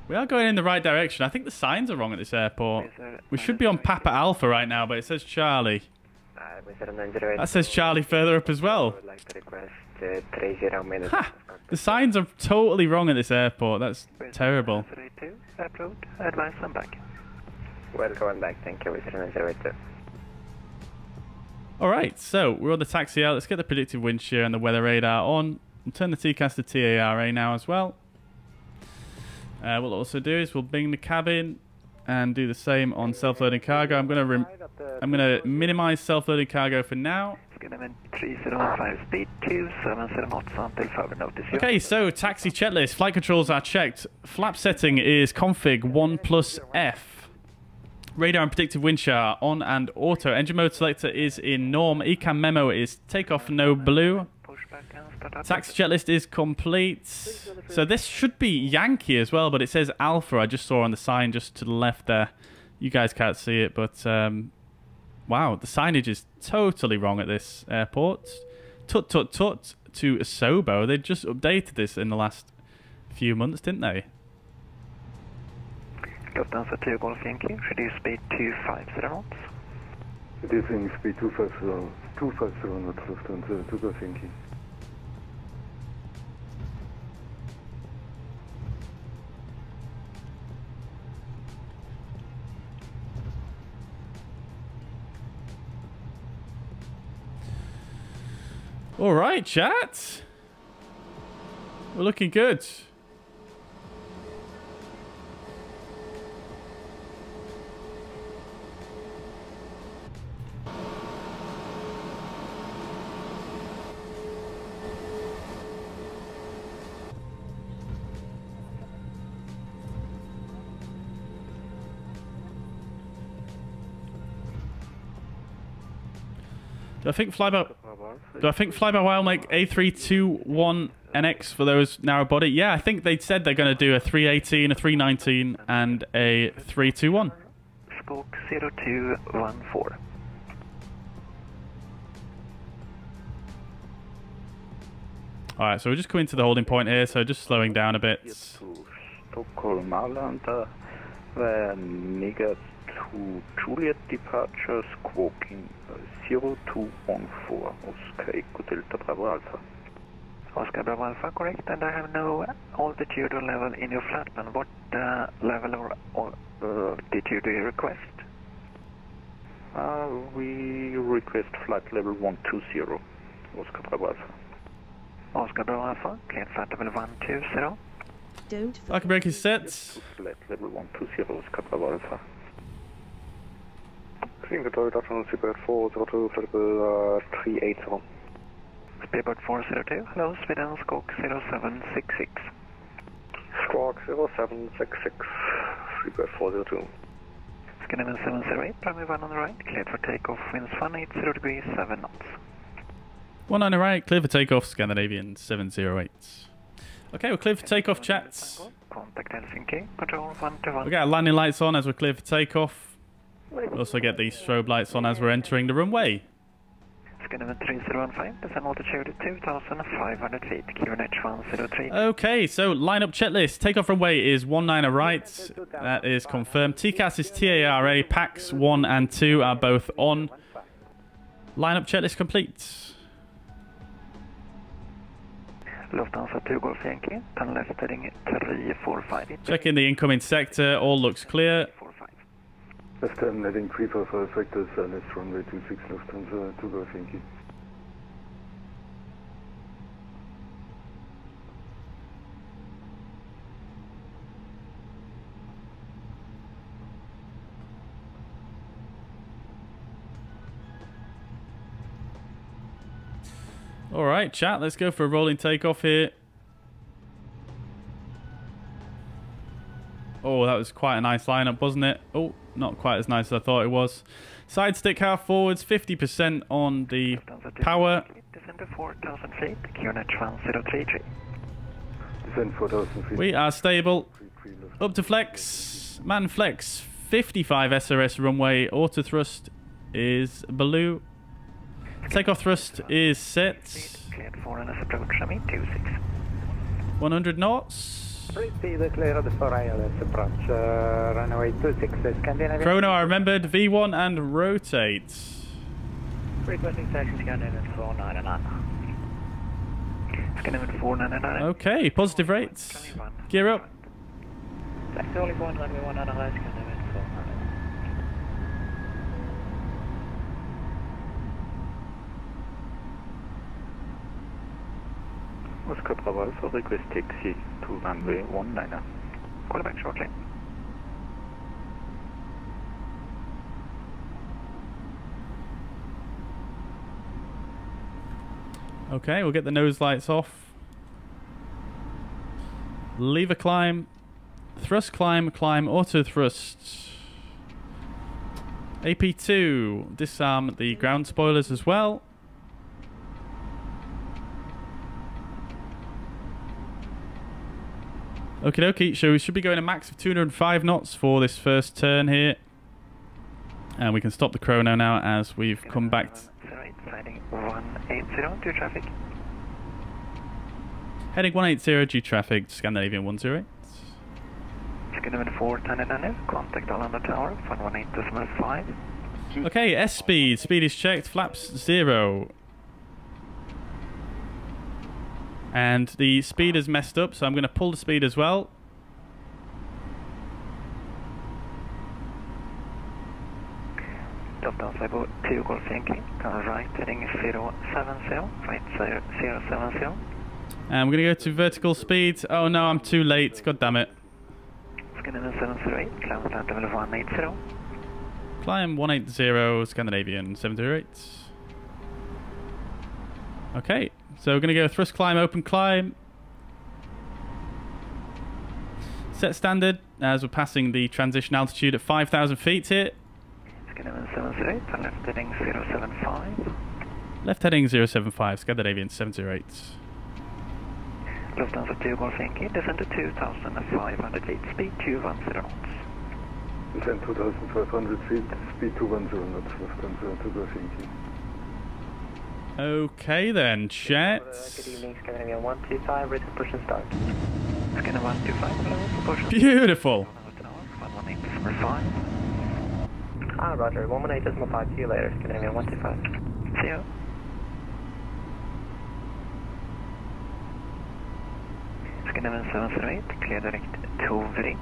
We are going in the right direction. I think the signs are wrong at this airport. We should be on Papa Alpha right now, but it says Charlie. That says Charlie further up as well. Ha! The signs are totally wrong at this airport. That's terrible. Welcome back, thank you, 902. Alright, so we're on the taxi out. Let's get the predictive wind shear and the weather radar on. We'll turn the TCAS to TARA now as well. Uh, what we'll also do is we'll bing the cabin and do the same on self-loading cargo. I'm going to I'm going to minimize self-loading cargo for now. Skyline 3015, speed 270 knots until further notice. Okay, so taxi checklist. Flight controls are checked. Flap setting is config 1 plus F. Radar and predictive wind shear on and auto. Engine mode selector is in norm. Ecam memo is takeoff no blue. Taxi checklist is complete. So this should be Yankee as well, but it says Alpha. I just saw on the sign just to the left there. You guys can't see it, but um, wow, the signage is totally wrong at this airport. Tut tut tut to Asobo. They just updated this in the last few months, didn't they? Lufthansa 2 Golf Yankee, reduce speed 250 knots. Reducing speed 250, 250 knots, Lufthansa 2 Golf Yankee. All right, chat. We're looking good. Do I think flyby? Do I think flyby will make A321 NX for those narrow body? Yeah, I think they said they're going to do a 318, a 319, and a 321. Spoke 0214. All right, so we're just coming to the holding point here, so just slowing down a bit. Stockholm Arlanda, Mega to Juliet departure, squawking 0214, Oscar Echo Delta Bravo Alpha. Oscar Bravo Alpha, correct, and I have no altitude or level in your flat plan. What uh, level or, or uh, altitude do you request? Uh, we request flight level 120, Oscar Bravo Alpha. Oscar Bravo Alpha, cleared flight level 120. Don't Parking brake is set. Flight level 120, Oscar Bravo Alpha. Kring Victoria Dutton, Super 402, flight level uh, 380. Speedbird 402, hello, Sweden, Squawk 0766. Squawk 0766, Super 402. Scandinavian 708, primary 1 on the right, cleared for takeoff, winds 180 degrees, 7 knots. One on the right, clear for takeoff, Scandinavian 708. Okay, we're clear for takeoff, chats. Contact Helsinki, control 121. We got our landing lights on as we're clear for takeoff. We also get the strobe lights on as we're entering the runway. Scandinavian 3015, descend altitude 2,500 feet, QNH 103. Okay, so lineup checklist. Takeoff runway is 19 right. That is confirmed. TCAS is TARA. PAX 1 and 2 are both on. Lineup checklist complete. Lufthansa 2 Golf Yankee, turn left heading 345. Checking the incoming sector. All looks clear. Left turn heading 355 vectors, uh, left runway 26 Lufthansa, 2 Golf Yankee. All right, chat. Let's go for a rolling takeoff here. Oh, that was quite a nice lineup, wasn't it? Oh, not quite as nice as I thought it was. Side stick half forwards, 50% on the power. Descend to 4,000 feet, QNH 1033. Descend 4,000. We are stable. Up to flex. Man flex. 55 SRS runway. Auto thrust is below. Takeoff thrust is set. Cleared for an approach, I mean 26. 100 knots. Speed cleared for ILS approach, uh, runway 26, Scandinavian. Chrono, I remembered. V1 and rotate. Requesting taxi Scandinavian 499. Scandinavian 499. Okay, positive rates. Gear up. Taxi only point runway 1 Scandinavian 499. Oscar Bravo Alpha, request taxi to runway 19. Call back shortly. Okay, we'll get the nose lights off. Lever climb. Thrust climb, climb, auto thrust. AP2, disarm the ground spoilers as well. Okie dokie, so we should be going a max of 205 knots for this first turn here. And we can stop the chrono now as we've come back. Heading 180 to traffic. Heading 180 due traffic, Scandinavian 108. Scandinavian 499, contact Arlanda Tower, 118.5. Okay, S speed. Speed is checked. Flaps zero. And the speed is messed up, so I'm going to pull the speed as well. Lufthansa Go 2 Golf Yankee, turn right heading 070, right 070. And we're going to go to vertical speed. Oh no, I'm too late. God damn it. Scandinavian 708, climb flight level 180. Climb 180, Scandinavian 708. Okay, so we're going to go thrust climb, open climb. Set standard as we're passing the transition altitude at 5,000 feet here. Scandinavian 708, turn left heading 075. Left heading 075, Scandinavian 708. Lufthansa 2 Golf Yankee, descend to 2,500 feet, speed 210 knots. Descend 2,500 feet, speed 210 knots, Lufthansa 2 Golf Yankee. Okay then, chat. Good evening, Scandinavian 125, ready to push and start. Scandinavian 125, hello, propulsion. Beautiful. 118.5. Ah, roger, 118.5, see you later, Scandinavian 125. See you. Scandinavian 708, clear direct Tovri.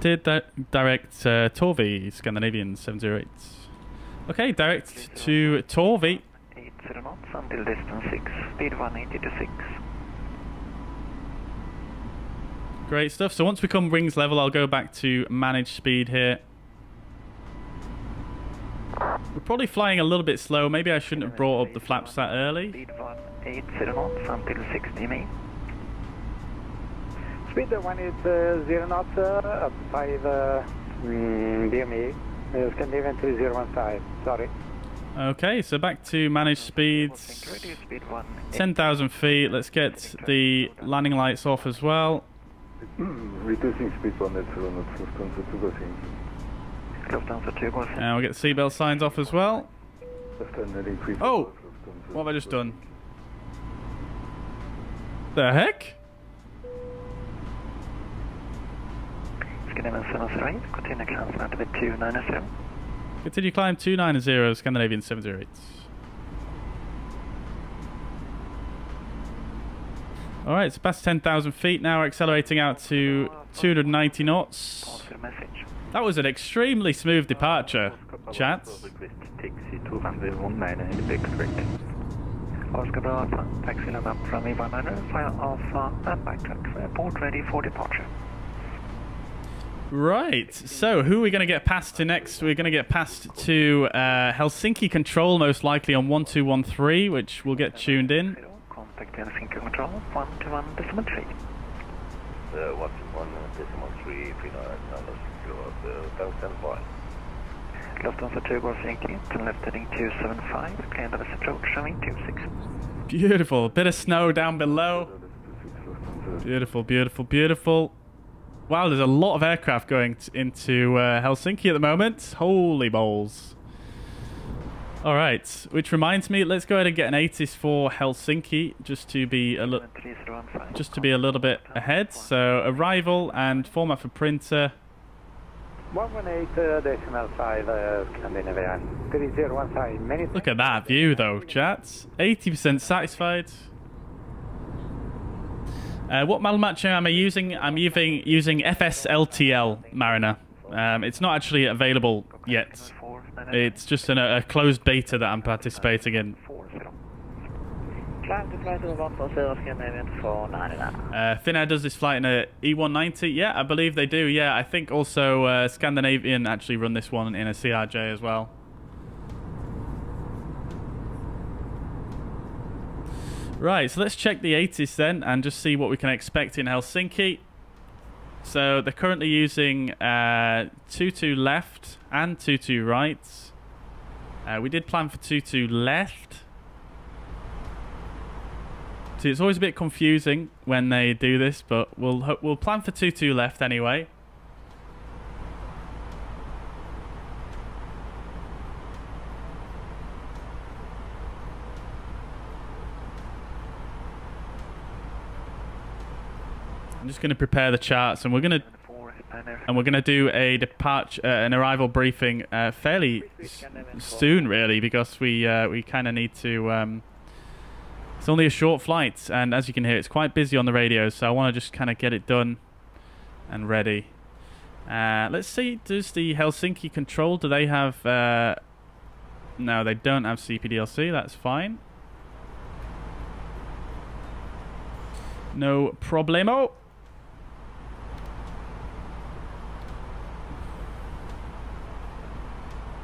Did that direct uh, Torvi, Scandinavian 708. Okay, direct to Torvi. 80 knots until distance 6, speed 180 to 6. Great stuff. So once we come rings level, I'll go back to manage speed here. We're probably flying a little bit slow. Maybe I shouldn't have brought up the flaps that early. Speed 180 knots until 60 me. Speed 180 knots, uh, up 5 uh, mm, DME, uh, Scandinavian 2015, sorry. Okay, so back to manage speeds. Speed 1 10,000 feet. Let's get the landing lights off as well. Reducing speed 1 at 200 Lufthansa Zugersinken. Lufthansa 2 går And we'll get the seatbelt signs off as well. Left hand heading 3 Oh! What have I just done? The heck? Scandinavian 708, continue climb flight with 290. Continue climb 290 Scandinavian 708. Alright, it's past 10,000 feet now, accelerating out to 290 knots. That was an extremely smooth departure, chats. Taxi 219 and uh, back track. Oscar Bra Alpha, taxi up from E100, fire Alpha and backtrack. Report ready for departure. Right, so who are we going to get past to next? We're going to get past to uh, Helsinki Control, most likely on 1213, which we'll get tuned in. Contact Helsinki Control, 121 decimal 3. Uh, one one decimal three three nine nine zero uh, stand by. Lufthansa 2 går Helsinki, turn left heading 275, clear the approach, showing 26. Beautiful. Bit of snow down below. Beautiful, beautiful, beautiful. Wow, there's a lot of aircraft going into uh, Helsinki at the moment. Holy balls. All right, which reminds me, let's go ahead and get an ATIS for Helsinki just to be a little just to be a little bit ahead. So arrival and format for printer. 118 uh, decimal 5 uh, Scandinavian 3015, many Look at that view though, chats. 80% satisfied. Uh, what Malmacho am I using? I'm using using FSLTL Mariner. Um, it's not actually available yet. It's just a, closed beta that I'm participating in. Climb to flight over 140 Scandinavian 499. Uh, Finnair does this flight in a E190. Yeah, I believe they do. Yeah, I think also uh, Scandinavian actually run this one in a CRJ as well. Right, so let's check the ATIS then and just see what we can expect in Helsinki. So they're currently using uh, 2-2 left and 2-2 right. Uh, we did plan for 2-2 left. See, it's always a bit confusing when they do this, but we'll we'll plan for 2-2 left anyway. I'm just going to prepare the charts, and we're going to and we're going to do a departure, uh, an arrival briefing uh, fairly soon, really, because we uh, we kind of need to. Um, it's only a short flight, and as you can hear, it's quite busy on the radio, so I want to just kind of get it done and ready. Uh, let's see, does the Helsinki control, do they have... Uh, no, they don't have CPDLC, that's fine. No problemo.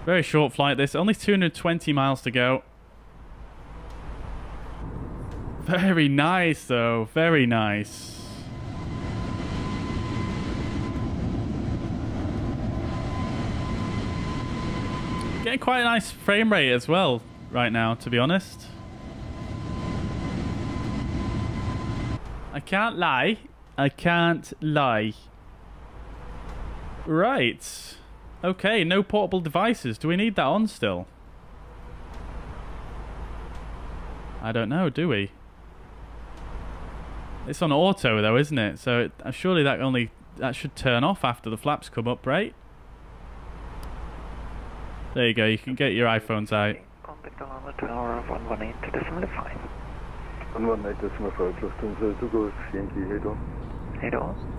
Very short flight this, only 220 miles to go. Very nice, though. Very nice. Getting quite a nice frame rate as well right now, to be honest. I can't lie. I can't lie. Right. Okay, no portable devices. Do we need that on still? I don't know, do we? It's on auto though, isn't it? So it, uh, surely that only that should turn off after the flaps come up, right? There you go. You can get your iPhones out. Contact Arlanda tower of 118.5. 118.5, Lufthansa 2 goes Yankee Head 80.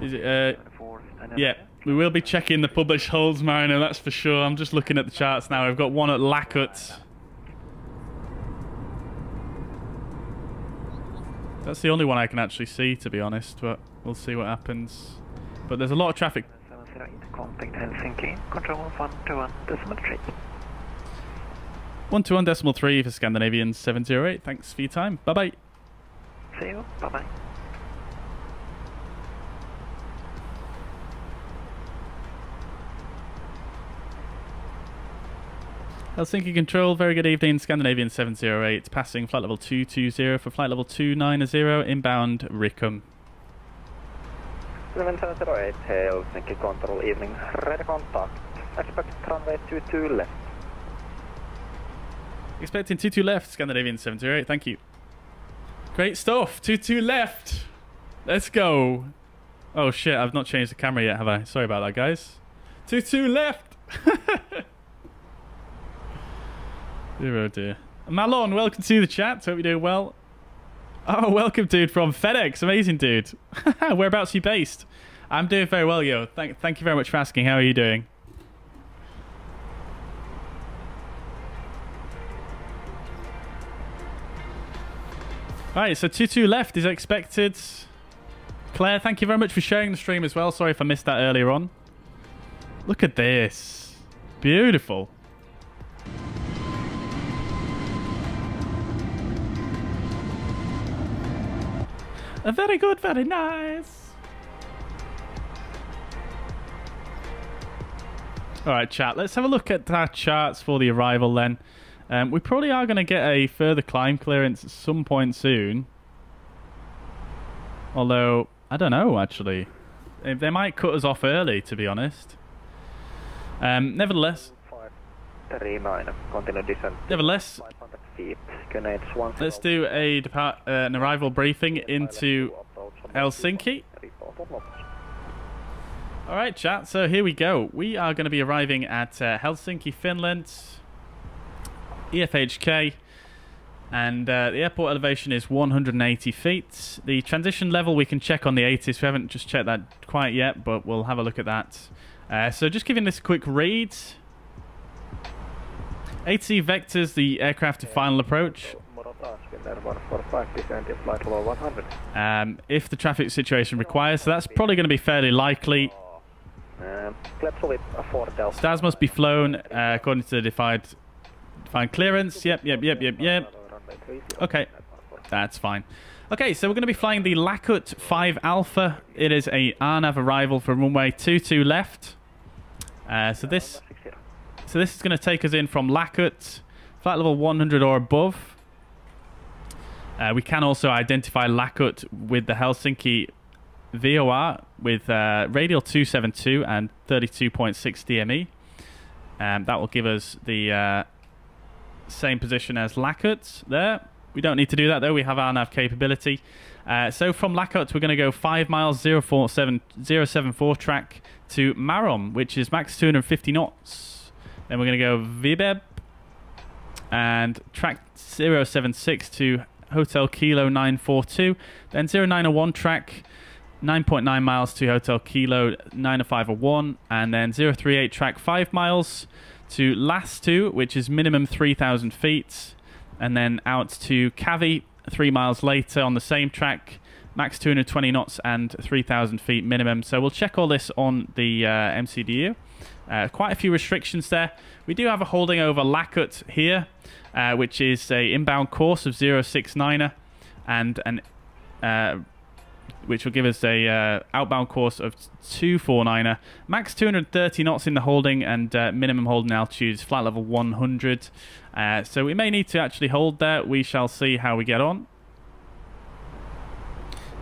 Is it? Uh, yeah, we will be checking the published holds, Marino. That's for sure. I'm just looking at the charts now. We've got one at Lakut. That's the only one I can actually see, to be honest. But we'll see what happens. But there's a lot of traffic. 121 decimal 3. One to one decimal three for Scandinavian 708. Thanks for your time. Bye bye. See you, bye bye. Helsinki Control, very good evening. Scandinavian 708, passing flight level 220 for flight level 290, inbound Rickham. 7708, Helsinki Control, evening, ready contact. Expect runway 22 left. Expecting 22 left, Scandinavian 708, thank you. Great stuff, 22 left. Let's go. Oh shit, I've not changed the camera yet, have I? Sorry about that, guys. 22 left. [laughs] Dear oh dear. Malon, welcome to the chat. Hope you're doing well. Oh, welcome, dude, from FedEx. Amazing, dude. [laughs] Whereabouts are you based? I'm doing very well, yo. Thank, thank you very much for asking. How are you doing? Right, so 2-2 left is expected. Claire, thank you very much for sharing the stream as well. Sorry if I missed that earlier on. Look at this. Beautiful. A very good, very nice. All right, chat. Let's have a look at our charts for the arrival then. Um, we probably are going to get a further climb clearance at some point soon. Although, I don't know, actually. They- They might cut us off early, to be honest. Um, nevertheless, 39, continue nevertheless, 500 feet, grenades one. let's do a depart uh, an arrival briefing into Helsinki. All right, chat. So here we go. We are going to be arriving at uh, Helsinki, Finland, EFHK, and uh, the airport elevation is 180 feet. The transition level we can check on the ATIS. We haven't just checked that quite yet, but we'll have a look at that. Uh, so just giving this a quick read. 80 vectors the aircraft to final approach. Morotage, Winner 145, descent in flight level 100. Um, if the traffic situation requires, so that's probably going to be fairly likely. Clap solid, 4 Delta. Stars must be flown uh, according to the defined, defined clearance. Yep, yep, yep, yep, yep. Okay, that's fine. Okay, so we're going to be flying the Lakut 5 Alpha. It is a RNAV arrival from runway 22 left. Uh, so this, so this is going to take us in from Lakut, flight level 100 or above. Uh, we can also identify Lakut with the Helsinki VOR with uh, radial 272 and 32.6 DME. Um, that will give us the uh, same position as Lakut there. We don't need to do that though. We have our nav capability. Uh, so from Lakut, we're going to go 5 miles 047, 074 track to Marom, which is max 250 knots. Then we're going to go Vibeb and track 076 to Hotel Kilo 942. Then 0901 track 9.9 miles to Hotel Kilo 90501. And then 038 track 5 miles to last two, which is minimum 3,000 feet. And then out to Cavi 3 miles later on the same track. Max 220 knots and 3,000 feet minimum. So we'll check all this on the uh, MCDU. Uh, quite a few restrictions there. We do have a holding over Lakut here, uh, which is a inbound course of 069er and an uh, which will give us a uh, outbound course of 249er. Max 230 knots in the holding and uh, minimum holding altitude is flight level 100. Uh, so we may need to actually hold there. We shall see how we get on.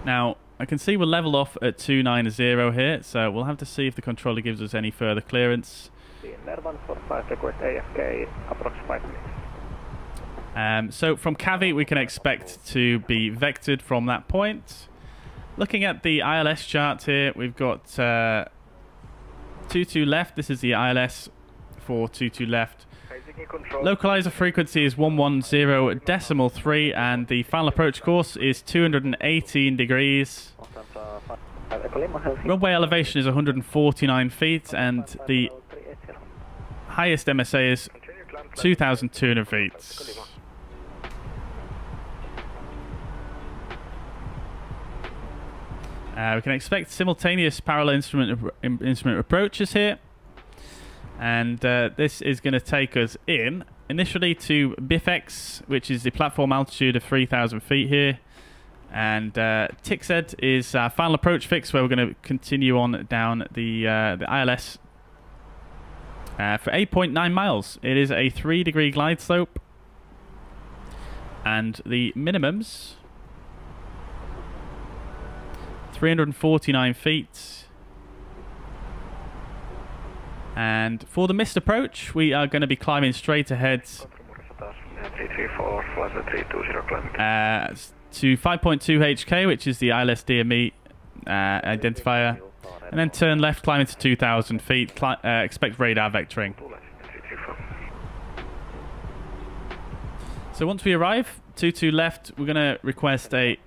Now, I can see we're level off at 290 here, so we'll have to see if the controller gives us any further clearance. Winner 145, request AFK, approx 5 minutes. Um, so from Cavi, we can expect to be vectored from that point. Looking at the ILS chart here, we've got uh, 2-2 left. This is the ILS for 2-2 left. Localizer frequency is 110 decimal 3 and the final approach course is 218 degrees. Runway elevation is 149 feet and the highest MSA is 2,200 feet. Uh, we can expect simultaneous parallel instrument instrument approaches here. And uh, this is going to take us in initially to BIFX, which is the platform altitude of 3,000 feet here. And uh, TIXED is our final approach fix where we're going to continue on down the, uh, the ILS uh, for 8.9 miles. It is a 3 degree glide slope. And the minimums 349 feet. And for the missed approach, we are going to be climbing straight ahead uh, to 5.2 HK, which is the ILS DME uh, identifier. And then turn left, climbing to 2,000 feet. Uh, expect radar vectoring. So once we arrive, 2-2 left, we're going to request a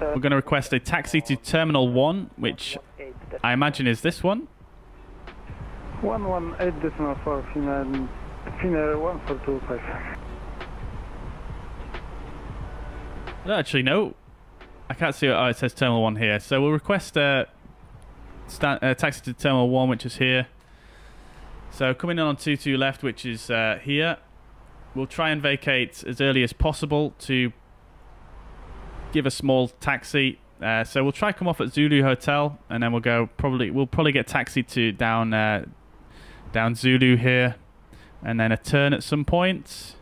we're going to request a taxi to Terminal 1, which I imagine is this one. 118 decimal 4, Finnair, Finnair 1425. Actually, no. I can't see it. Oh, it says Terminal 1 here. So we'll request a, a taxi to Terminal 1, which is here. So coming in on 2-2 left, which is uh, here. We'll try and vacate as early as possible to give a small taxi. Uh, so we'll try come off at Zulu Hotel, and then we'll go. Probably we'll probably get taxi to down uh, down Zulu here, and then a turn at some point,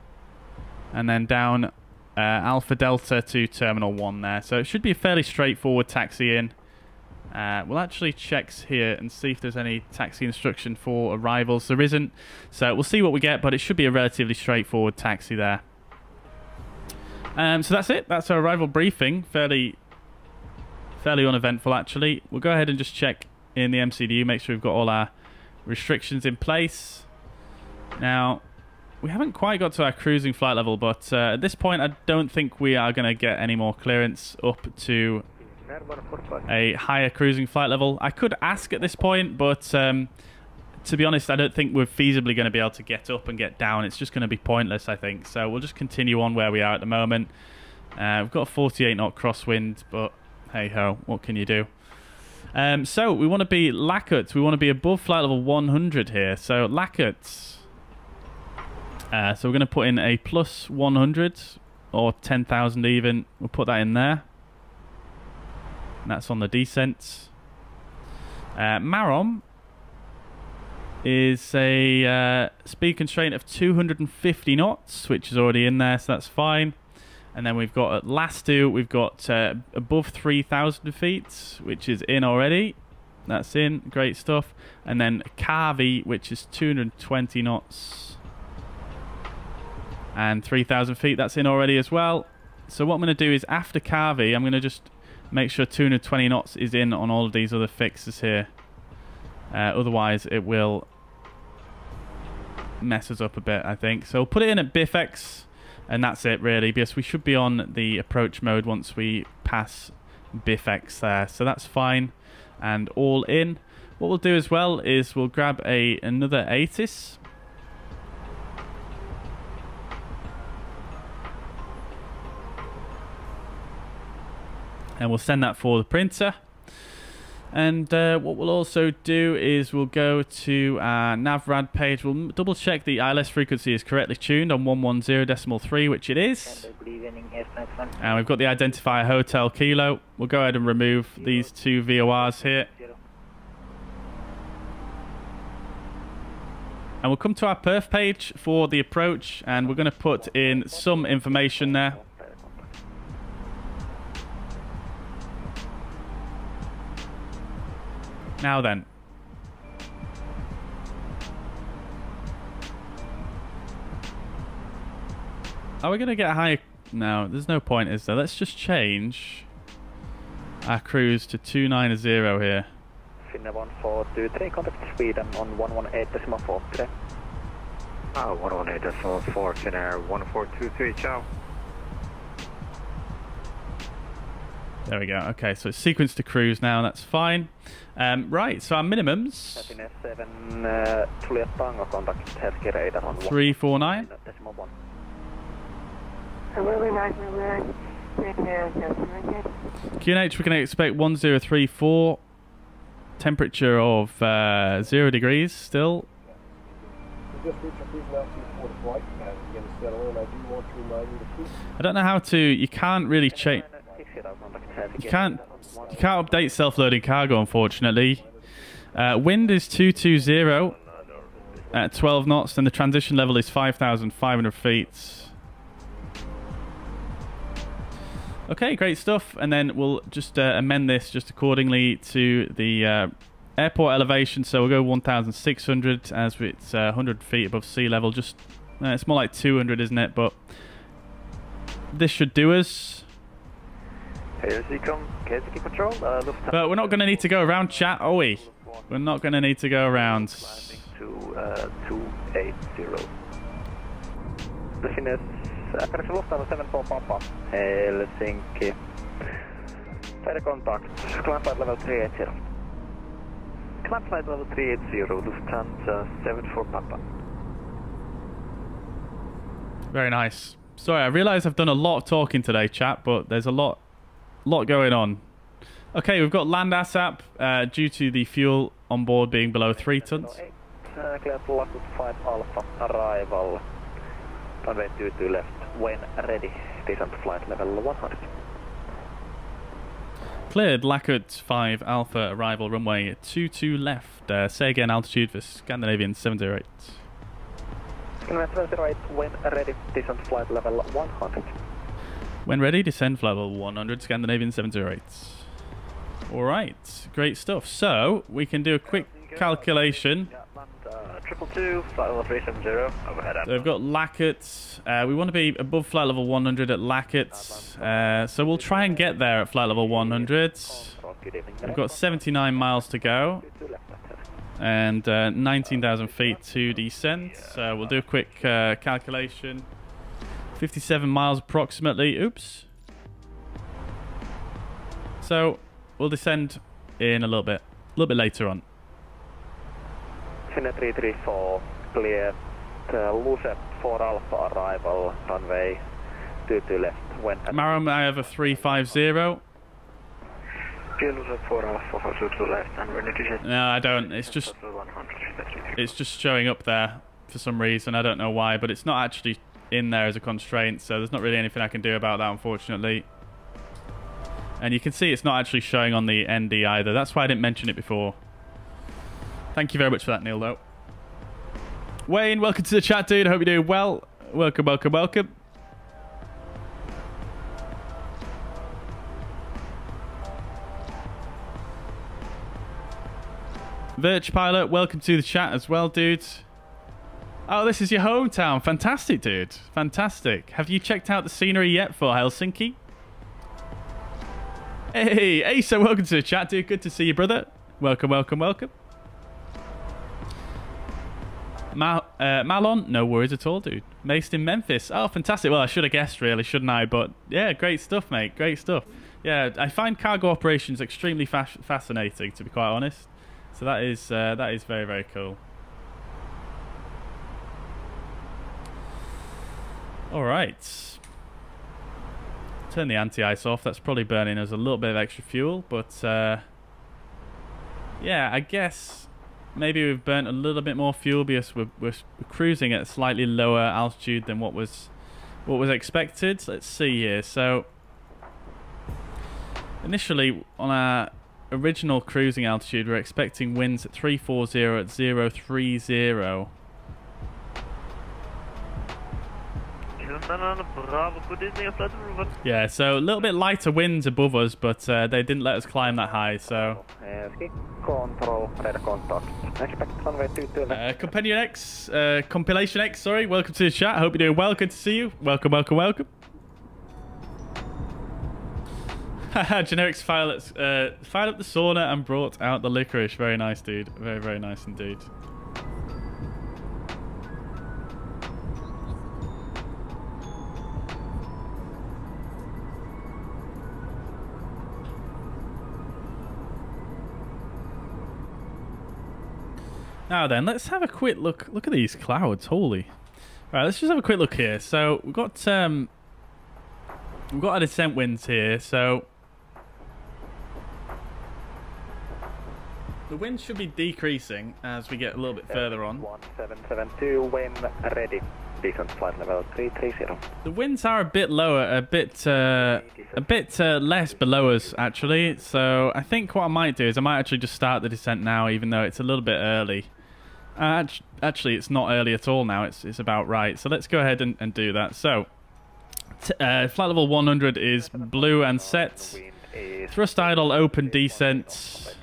and then down uh, Alpha Delta to Terminal One there. So it should be a fairly straightforward taxi in. Uh, we'll actually check here and see if there's any taxi instruction for arrivals. There isn't, so we'll see what we get, but it should be a relatively straightforward taxi there. Um, so that's it. That's our arrival briefing. Fairly, fairly uneventful, actually. We'll go ahead and just check in the MCDU, make sure we've got all our restrictions in place. Now, we haven't quite got to our cruising flight level, but uh, at this point, I don't think we are going to get any more clearance up to a higher cruising flight level. I could ask at this point, but um, to be honest, I don't think we're feasibly going to be able to get up and get down. It's just going to be pointless, I think. So we'll just continue on where we are at the moment. Uh, we've got a 48 knot crosswind, but hey ho, what can you do? Um, so we want to be Lakut. We want to be above flight level 100 here. So Lakut. Uh, so we're going to put in a plus 100 or 10,000 even. We'll put that in there. And that's on the descent. Uh, Marom is a uh, speed constraint of 250 knots, which is already in there, so that's fine. And then we've got at last two, we've got uh, above 3,000 feet, which is in already. That's in, great stuff. And then Kavi, which is 220 knots. And 3,000 feet, that's in already as well. So what I'm going to do is after Kavi, I'm going to just make sure 220 knots is in on all of these other fixes here. Uh, otherwise, it will mess us up a bit, I think. So we'll put it in at BIFX, and that's it, really, because we should be on the approach mode once we pass BIFX there. So that's fine, and all in. What we'll do as well is we'll grab a another ATIS. And we'll send that for the printer. And uh, what we'll also do is we'll go to our NavRad page. We'll double check the ILS frequency is correctly tuned on 110.3, which it is. And we've got the identifier Hotel Kilo. We'll go ahead and remove these two VORs here. And we'll come to our perf page for the approach, and we're going to put in some information there. Now then. Are we going to get a higher... No, there's no point, is there? Let's just change our cruise to 290 here. Finnair 1423, contact Sweden on 118.4 today. Oh, ah, 118.4, Finnair 1423, ciao. There we go. Okay, so it's sequence to cruise now. And that's fine. Um, right, so our minimums Finnair 7, uh, Juliet Tango contact hetki radar on 349. 1. Decimal 1. Really nice, really nice. QNH, we can expect 1034. Temperature of uh, 0 degrees still. We just reached a cruising altitude for the flight and as we begin to settle in, I do want to remind you to keep I don't know how to. You can't really change. You can't. You can't update self-loading cargo, unfortunately. Uh, wind is 220 at 12 knots, and the transition level is 5,500 feet. Okay, great stuff. And then we'll just uh, amend this just accordingly to the uh, airport elevation. So we'll go 1,600 as it's uh, 100 feet above sea level. Just uh, it's more like 200, isn't it? But this should do us. Here she Patrol, uh, But we're not going to need to go around chat, are we? We're not going to need to go around. to uh, 280. The Finnair, uh, correction, Lufthansa 74 Papa, Helsinki. Fair contact, climb flight level 380. Climb flight level 380, Lufthansa 74 Papa. Very nice. Sorry, I realise I've done a lot of talking today, chat, but there's a lot, lot going on. Okay, we've got land ASAP uh, due to the fuel on board being below three tons. Uh, clear to 5 Alpha, arrival. Runway 22 left, when ready, descent flight level 100. Cleared Lakut 5 Alpha arrival runway 22 left. Uh, say again altitude for Scandinavian 708. Scandinavian 708, when ready, descent flight level 100. When ready, descend for level 100 Scandinavian 708. Alright, great stuff. So, we can do a quick calculation. Triple two, flight level 370, overhead. So we've got Lakut. Uh, we want to be above flight level 100 at Lakut. Uh, so we'll try and get there at flight level 100. We've got 79 miles to go. And uh, 19,000 feet to descend. So we'll do a quick uh, calculation. 57 miles approximately. Oops. So we'll descend in a little bit. A little bit later on. Finnair 334, clear. Uh, Luce 4 Alpha arrival, runway 22 left, when Marum, I have a 350. Luce 4 Alpha, 22 left, and we're. No, I don't. It's just it's just showing up there for some reason. I don't know why, but it's not actually in there as a constraint, so there's not really anything I can do about that, unfortunately. And you can see it's not actually showing on the ND either. That's why I didn't mention it before. Thank you very much for that, Neil, though. Wayne, welcome to the chat, dude. I hope you're doing well. Welcome, welcome, welcome. Virch Pilot, welcome to the chat as well, dude. Oh, this is your hometown. Fantastic, dude. Fantastic. Have you checked out the scenery yet for Helsinki? Hey, hey, so welcome to the chat, dude. Good to see you, brother. Welcome, welcome, welcome. Mal uh, Malon, no worries at all, dude. Based in Memphis. Oh, fantastic. Well, I should have guessed, really, shouldn't I? But yeah, great stuff, mate. Great stuff. Yeah, I find cargo operations extremely fa fascinating, to be quite honest. So that is uh, that is very very cool. All right. Turn the anti-ice off. That's probably burning us a little bit of extra fuel, but uh, yeah, I guess maybe we've burnt a little bit more fuel because we're, we're, cruising at a slightly lower altitude than what was what was expected. Let's see here. So initially on our original cruising altitude, we're expecting winds at 340 at 030. Yeah, so a little bit lighter winds above us, but uh, they didn't let us climb that high, so... Control, radar contact. Expect runway 22 left. Uh, Companion X, uh, Compilation X, sorry, welcome to the chat. Hope you're doing well. Good to see you. Welcome, welcome, welcome. [laughs] Generics file, uh, fired up the sauna and brought out the licorice. Very nice, dude. Very, very nice indeed. Now then, let's have a quick look. Look at these clouds. Holy. Right, let's just have a quick look here. So we've got um, we've got our descent winds here. So the wind should be decreasing as we get a little bit further on. 1772, when ready. Descent flight level 330. The winds are a bit lower, a bit, uh, a bit uh, less below us actually. So I think what I might do is I might actually just start the descent now, even though it's a little bit early. Uh, actually, it's not early at all now. It's it's about right. So let's go ahead and, and do that. So uh, flight level 100 is blue and set. Thrust idle, open descent.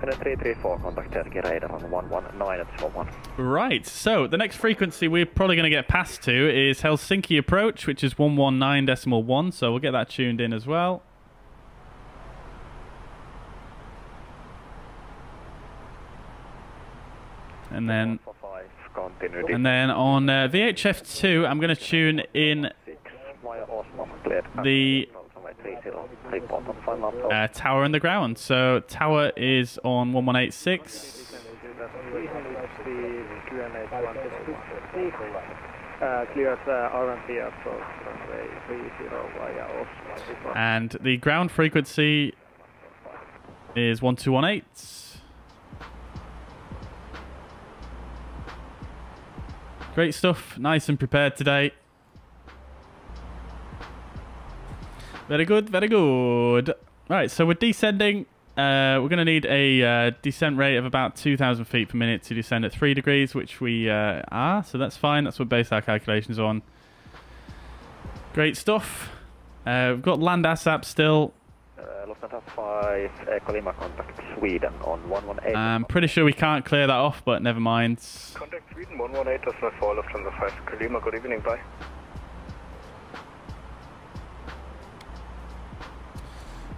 334 contact Turkey radar on 119 Right, so the next frequency we're probably going to get passed to is Helsinki approach, which is 119.1, so we'll get that tuned in as well. And then, and then on uh, VHF2, I'm going to tune in Via Osmo, cleared. the uh, tower in the ground. So tower is on 1186. Uh, clears uh, RNP approach runway 30 via Osmo. And the ground frequency is 1218. Great stuff. Nice and prepared today. Very good, very good. Right, so we're descending. Uh, we're going to need a uh, descent rate of about 2,000 feet per minute to descend at 3 degrees, which we uh, are, so that's fine. That's what base our calculations on. Great stuff. Uh, we've got land ASAP still. Lufthansa 5, Echo Lima contact Sweden on 118. I'm pretty sure we can't clear that off, but never mind. Contact Sweden 118, that's my fall Lufthansa 5, Kalima, good evening, bye.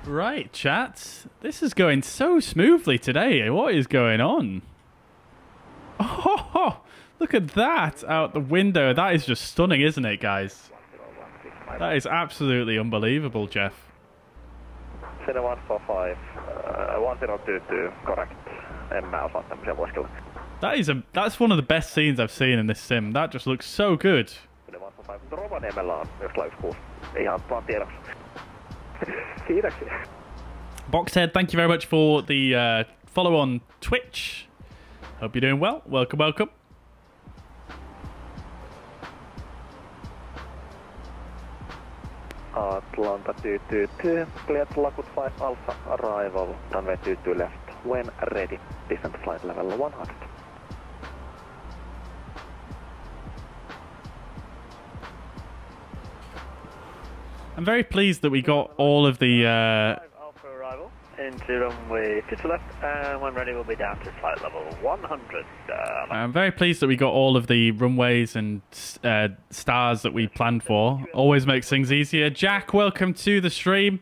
Right, chat. This is going so smoothly today. What is going on? [laughs] Oh, look at that out the window. That is just stunning, isn't it, guys? That is absolutely unbelievable, Jeff. Cine 145, uh, 1022, correct. Emme osaa tämmöisiä voiskella. That is a that's one of the best scenes I've seen in this sim. That just looks so good. Cine 145, Rovaniemellä on myös Live 6. Ihan vaan tiedoksi. [laughs] Kiitoksia. Boxhead, thank you very much for the uh, follow on Twitch. Hope you're doing well. Welcome, welcome. Atlanta tyy tyy, cleared Lakut 5 Alpha, arrival, runway tyy tyy left, when ready, descent flight level 100. I'm very pleased that we got all of the uh, into runway 50 left, and when ready, we'll be down to flight level 100. Uh, I'm very pleased that we got all of the runways and uh, stars that we planned for. Always makes things easier. Jack, welcome to the stream.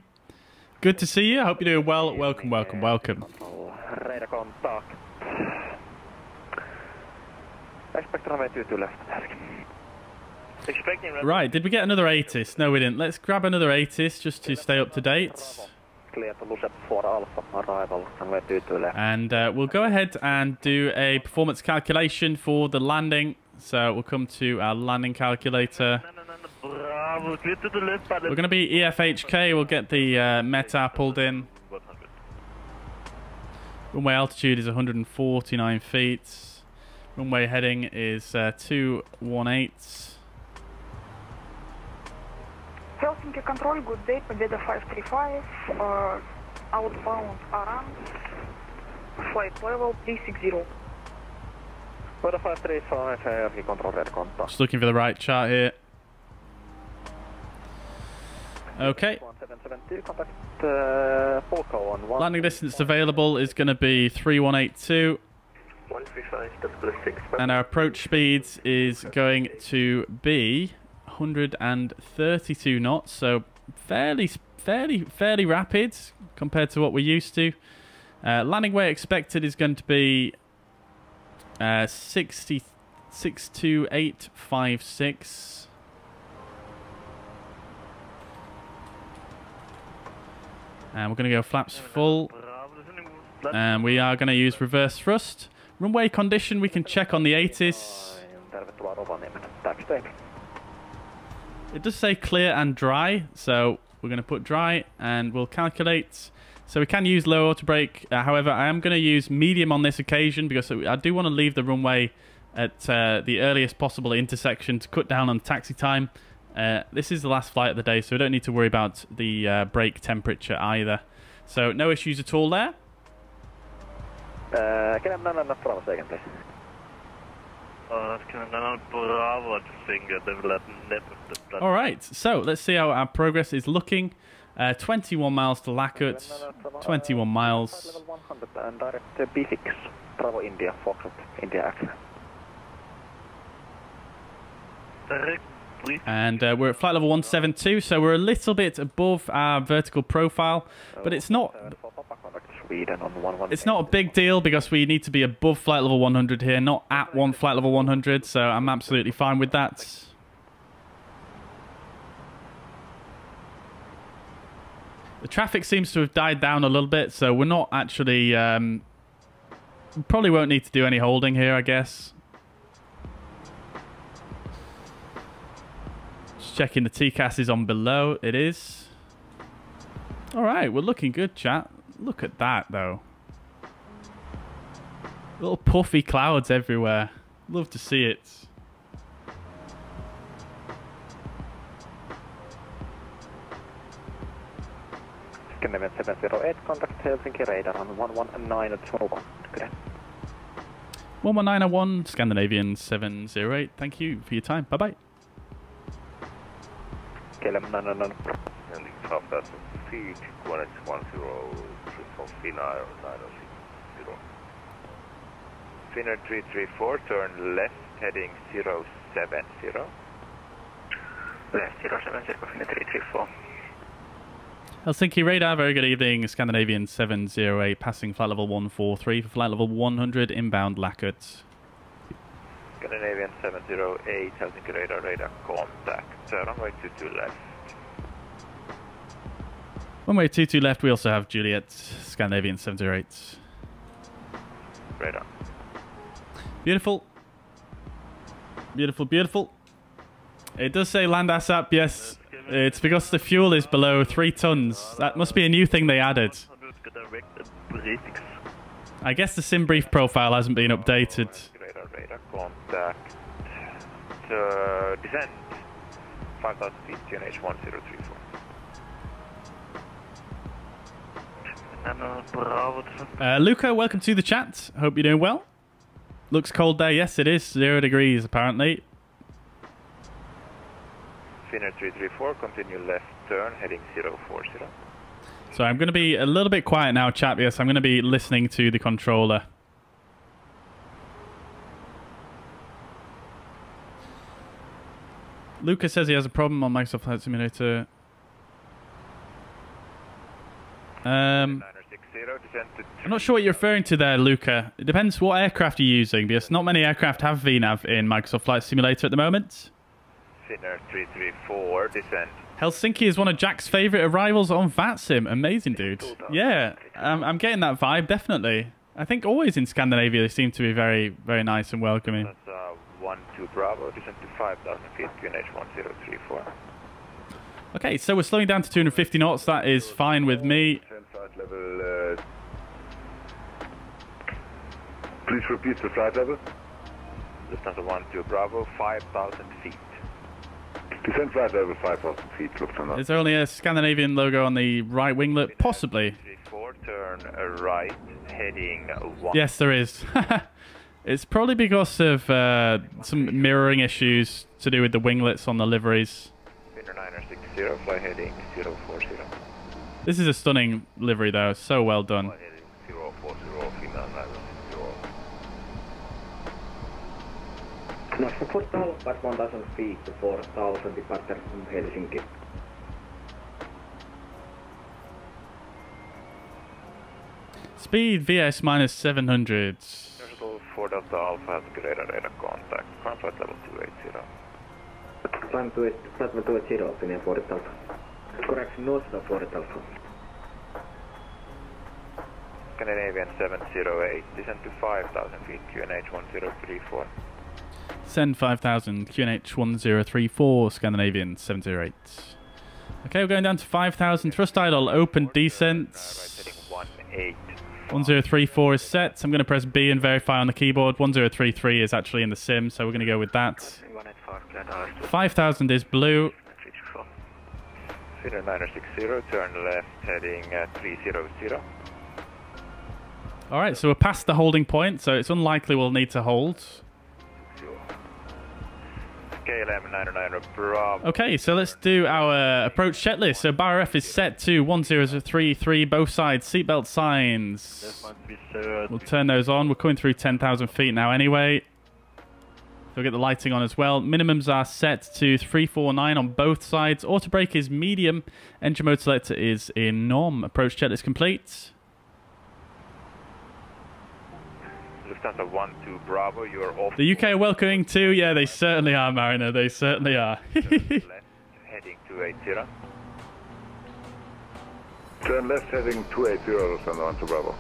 Good to see you. I hope you're doing well. Welcome, welcome, welcome. Radar contact. Expect runway tyy tyy left. Expecting Right, did we get another ATIS? No, we didn't. Let's grab another ATIS just to stay up to date. Cleared Lucet 4 Alpha, arrival, runway tyy tyy left. And uh, we'll go ahead and do a performance calculation for the landing. So we'll come to our landing calculator. Bravo, clear to the left, pilot. We're going to be EFHK. We'll get the uh, METAR pulled in. Runway altitude is 149 feet. Runway heading is uh, 218. Helsinki Control, good day, Победа 535, uh, outbound Aran, flight level 360. Weather 535, Helsinki control radar contact. Just looking for the right chart here. Okay. 1772, contact uh, Polko on 1. Landing distance available is going to be 3182. 135, that's plus 6. And our approach speed is going to be 132 knots, so fairly, fairly, fairly rapid compared to what we're used to. Uh, landing weight expected is going to be uh, 60, 62856. And we're going to go flaps full. And we are going to use reverse thrust. Runway condition, we can check on the ATIS. It does say clear and dry, so we're going to put dry and we'll calculate. So we can use low auto brake. Uh, however, I am going to use medium on this occasion because I do want to leave the runway at uh, the earliest possible intersection to cut down on taxi time. Uh, this is the last flight of the day, so we don't need to worry about the uh, brake temperature either. So no issues at all there. Uh, can I have another from a second, please? All right, so let's see how our progress is looking. Uh, 21 miles to Lakut, 21 miles. Level 100 and direct B6. Bravo India, Foxtrot, India accent. And uh, we're at flight level 172, so we're a little bit above our vertical profile, but it's not Sweden on 118. it's not a big deal because we need to be above flight level 100 here, not at one flight level 100, so I'm absolutely fine with that. The traffic seems to have died down a little bit, so we're not actually... Um, probably won't need to do any holding here, I guess. Just checking the TCAS is on below. It is. Alright, we're looking good, chat. Look at that, though. Little puffy clouds everywhere. Love to see it. Oh Scandinavian 708, contact Helsinki radar on 119.1. Good 11901 Scandinavian 708, thank you for your time. Bye bye. KLM 999. Ending 12,000 feet, 1810. Pilar 906. Finnair 334, turn left, heading 070. Left 070, Finnair 334. Helsinki radar, very good evening. Scandinavian 708, passing flight level 143 for flight level 100, inbound Lakut. Scandinavian 708, Helsinki radar, radar contact, runway 22 left. Runway 22 left, we also have Juliet, Scandinavian 708. Radar. Beautiful. Beautiful, beautiful. It does say land ASAP, yes. It's because the fuel is below three tons. That must be a new thing they added. I guess the SimBrief profile hasn't been updated. Radar, radar contact. Uh, descent 5,000 feet, QNH 1034. Uh, Luca, welcome to the chat. Hope you're doing well. Looks cold there. Yes, it is. Zero degrees, apparently. Finnair 334, continue left turn, heading 040. So I'm going to be a little bit quiet now, chat, Yes, I'm going to be listening to the controller. Luca says he has a problem on Microsoft Flight Simulator. Um, 960, descent to I'm not sure what you're referring to there, Luca. It depends what aircraft you're using, because not many aircraft have VNAV in Microsoft Flight Simulator at the moment. Finnair 334, descent. Helsinki is one of Jack's favourite arrivals on VATSIM. Amazing, dude. Yeah, um, I'm getting that vibe, definitely. I think always in Scandinavia they seem to be very, very nice and welcoming. That's uh, 1 2 Bravo, descent to 5,000 feet, QNH 1034. Okay, so we're slowing down to 250 knots. That is fine with me. Flight level. Uh, please repeat the flight level. Lufthansa 1 2 Bravo, 5,000 feet. Descent flight level 5,000 feet, Lufthansa. Is there only a Scandinavian logo on the right winglet? Possibly. 34, turn right, heading 1. Yes, there is. [laughs] it's probably because of uh, some mirroring issues to do with the winglets on the liveries. Finnair 960, fly heading 040. This is a stunning livery, though. So well done. Fly heading 040, Finnair 960. Nostro portal at 1000 feet to 4000 departure from Helsinki. Speed VS minus 700. Versatile 4 Delta Alpha, Helsinki radar, radar contact. Climb flight level 280. Climb to it, flight level 280, Finnair 4000. Correction, North 4000. Scandinavian 708, descend to 5000 feet, QNH 1034. Send 5000, QNH 1034, Scandinavian 708. Okay, we're going down to 5000, thrust idle, open descent. 1034 is set. I'm going to press B and verify on the keyboard. 1033 is actually in the sim, so we're going to go with that. 5000 is blue. 0960, turn left, heading uh, 300. All right, so we're past the holding point, so it's unlikely we'll need to hold. Okay, so let's do our approach checklist. So bar F is set to 1033, both sides, seatbelt signs. We'll turn those on. We're coming through 10,000 feet now anyway. We'll get the lighting on as well. Minimums are set to 349 on both sides. Auto brake is medium. Engine mode selector is in norm. Approach checklist complete. Lufthansa 1 to Bravo, you're off. The UK are welcoming too. Yeah, they certainly are, Mariner. They certainly are. heading 280. Turn left heading 280 Lufthansa 1 to Bravo.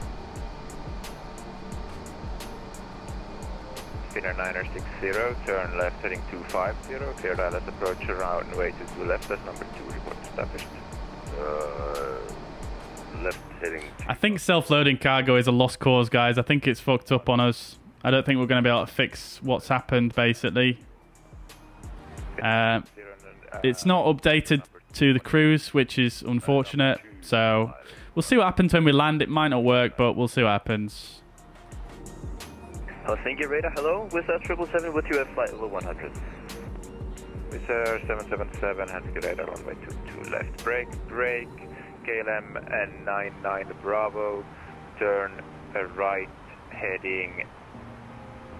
Finnair 960, turn left heading 250, clear ILS approach around way to two left, that's number 2, report established. Uh, left heading I think self-loading cargo is a lost cause, guys. I think it's fucked up on us. I don't think we're going to be able to fix what's happened, basically. Uh, it's not updated to the cruise, which is unfortunate. So we'll see what happens when we land. It might not work, but we'll see what happens. Helsinki radar, hello. With that 777, with you at flight level 100. With uh, 777, Helsinki radar runway 22 left, Break, brake, KLM and 99 Bravo, turn right heading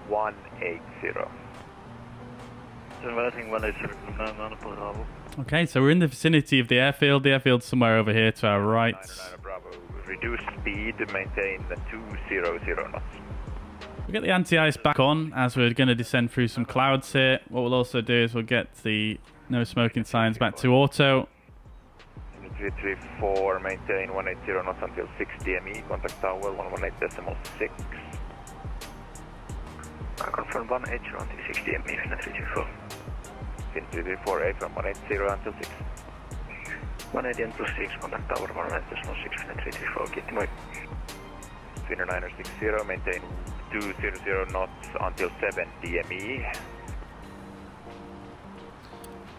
180. Turn 180, Okay, so we're in the vicinity of the airfield. The airfield's somewhere over here to our right. Bravo, reduce speed, maintain the 200 knots. We'll get the anti-ice back on as we're going to descend through some clouds here. What we'll also do is we'll get the no smoking signs back to auto. 334, maintain 180 knots until 6 DME, contact tower 118.6. I uh, confirm 180 until 6 DME, Finnair 334. Fin 334, A from 180 until 6. 180 until 6, contact tower 118.6, Finnair 334, kiitti moi. Finnair 960, maintain 200 knots until 7 DME.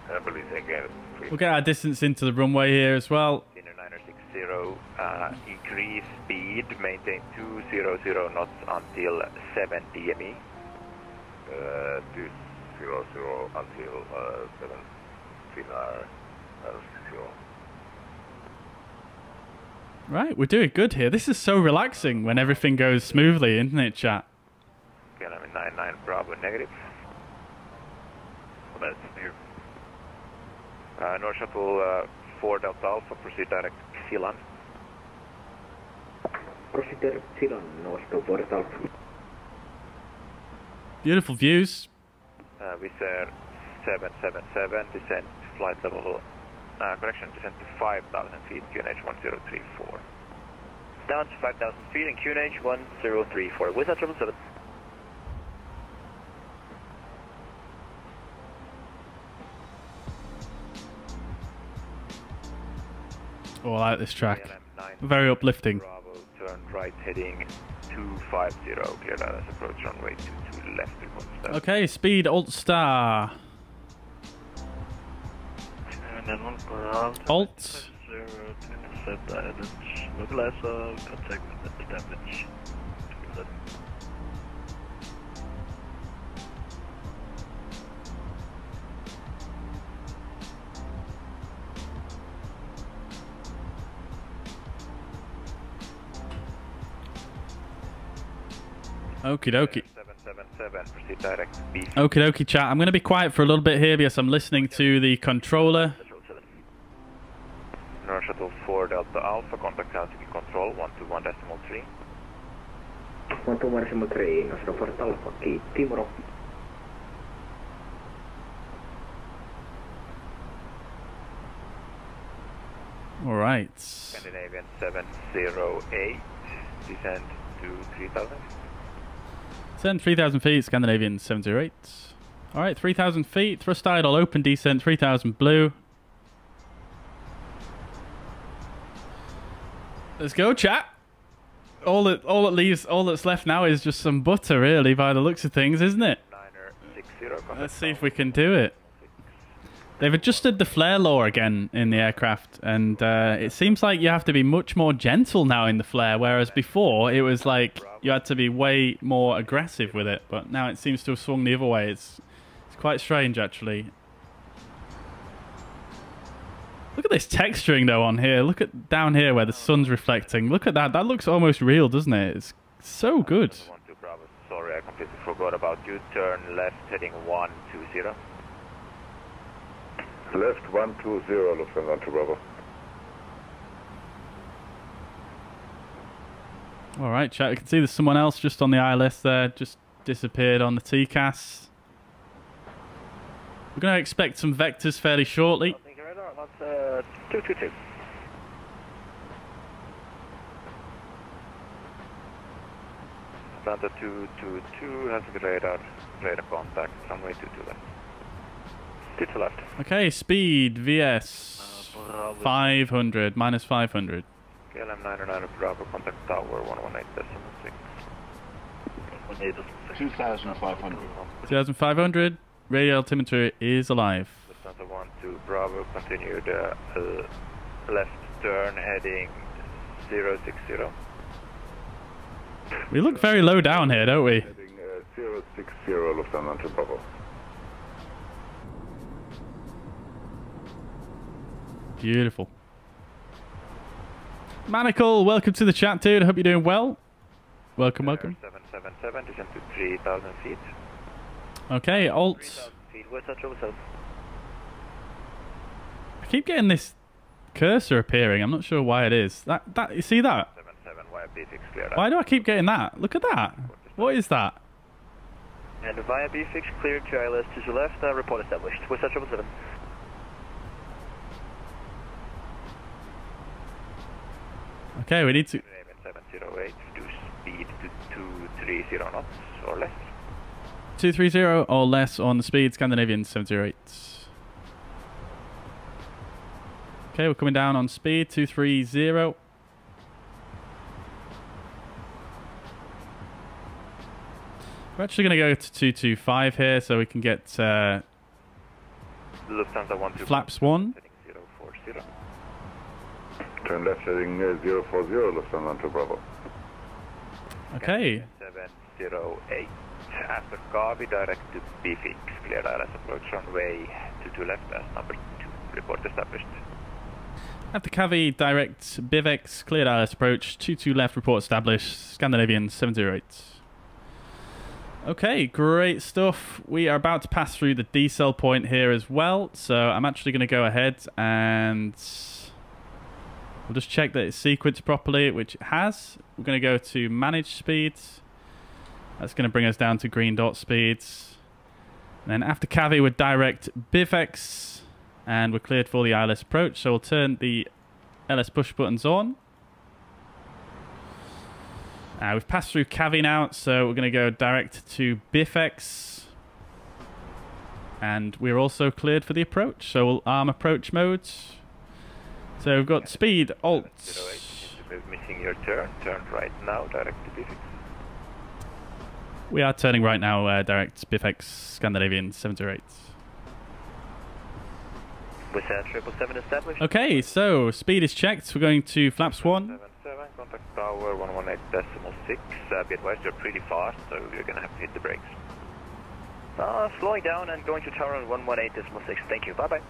I believe again. We'll get our distance into the runway here as well. Finnair 960, uh, increase speed, maintain 200 knots until 7 DME. Uh, 200 until uh, 7 Finnair L0. Right, we're doing good here. This is so relaxing when everything goes smoothly, isn't it, chat? KLM 99 Bravo negative. That's new. Uh, North Shuttle uh, 4 Delta Alpha, proceed direct Silan. Proceed direct Silan, North Shuttle 4 Delta Alpha. Beautiful views. Uh, Wizz Air 777, descent flight level, uh, correction, descent to 5,000 feet, QNH 1034. Down to 5,000 feet and QNH 1034. With that 777. Oh, I like this track. Very uplifting. Bravo, turn right heading 250, clear ILS approach runway 22 left. Okay, speed alt star. And one per hour. Alt. Zero to intercept island. Mobilizer, contact with the damage. Okie dokie. 777, proceed. Okie dokie, chat. I'm going to be quiet for a little bit here because I'm listening to the controller. North Shuttle 4 Delta Alpha, contact Helsinki Control 121.3. 121.3, North Shuttle 4 Delta Alpha, kiitti, moro. All right. Scandinavian 708, descend to 3000. Descend 3,000 feet, Scandinavian 708. Alright, 3,000 feet, thrust idle, open descent, 3,000 blue. Let's go, chat. All that all that leaves all that's left now is just some butter, really, by the looks of things, isn't it? Let's see if we can do it. They've adjusted the flare law again in the aircraft, and uh, it seems like you have to be much more gentle now in the flare, whereas before it was like you had to be way more aggressive with it. But now it seems to have swung the other way. It's it's quite strange, actually. Look at this texturing though on here. Look at down here where the sun's reflecting. Look at that. That looks almost real, doesn't it? It's so good. One two Bravo. Sorry, I completely forgot about you. Turn left, heading 120. Left 120, Lufthansa to Bravo. All right, chat. You can see there's someone else just on the ILS there, just disappeared on the TCAS. We're going to expect some vectors fairly shortly. Thank you, radar. That's uh, 222. Atlanta 222 has a radar, radar contact, runway 22 left. 22 left. Okay, speed VS 500 minus 500. KLM 99 Bravo, contact tower 118.6. 2,500. 2500. Radio altimeter is alive. Lufthansa 1 to Bravo, continue the uh, left turn heading 060. We look very low down here, don't we? Heading uh, 060, Lufthansa to Bravo. Beautiful. Manacle, welcome to the chat, dude. I hope you're doing well. Welcome, welcome. 777, descend to 3,000 feet. Okay, alt. 3, feet. I keep getting this cursor appearing. I'm not sure why it is. That that you see that? Seven, seven, wire B6 cleared. Why do I keep getting that? Look at that. What is that? And via B6 cleared to ILS to the left, uh, report established. West seven. Okay, we need to. 708 to speed to 230 knots or less. 230 or less on the speed, Scandinavian 708. Okay, we're coming down on speed, 230. We're actually going to go to 225 here so we can get uh, Lufthansa 1 to flaps 1. Heading 040. Turn left heading uh, 040, Lufthansa to Bravo. Okay. 708. After Gavi, direct to BFix. Cleared ILS approach runway 22 left as number 2. Report established. After Cavi, direct Bivex, cleared ILS approach, 22 left, report established, Scandinavian 708. Okay, great stuff. We are about to pass through the decel point here as well, so I'm actually going to go ahead and we'll just check that it's sequenced properly, which it has. We're going to go to manage speeds. That's going to bring us down to green dot speeds. And then after Cavi, we're direct Bivex, and we're cleared for the ILS approach. So we'll turn the LS push buttons on. Uh, we've passed through Cavi now, so we're going to go direct to Biffex. And we're also cleared for the approach, so we'll arm approach mode. So we've got speed, alt. 708, missing your turn. Turn right now, direct to BFix. We are turning right now, uh, direct Biffex, Scandinavian 708. West at Triple Seven established. Okay, so speed is checked. We're going to flaps 1. 77, contact tower 118.6. Uh, be advised you're pretty fast, so you're gonna have to hit the brakes. Uh, slowing down and going to tower on 118.6. Thank you. Bye bye.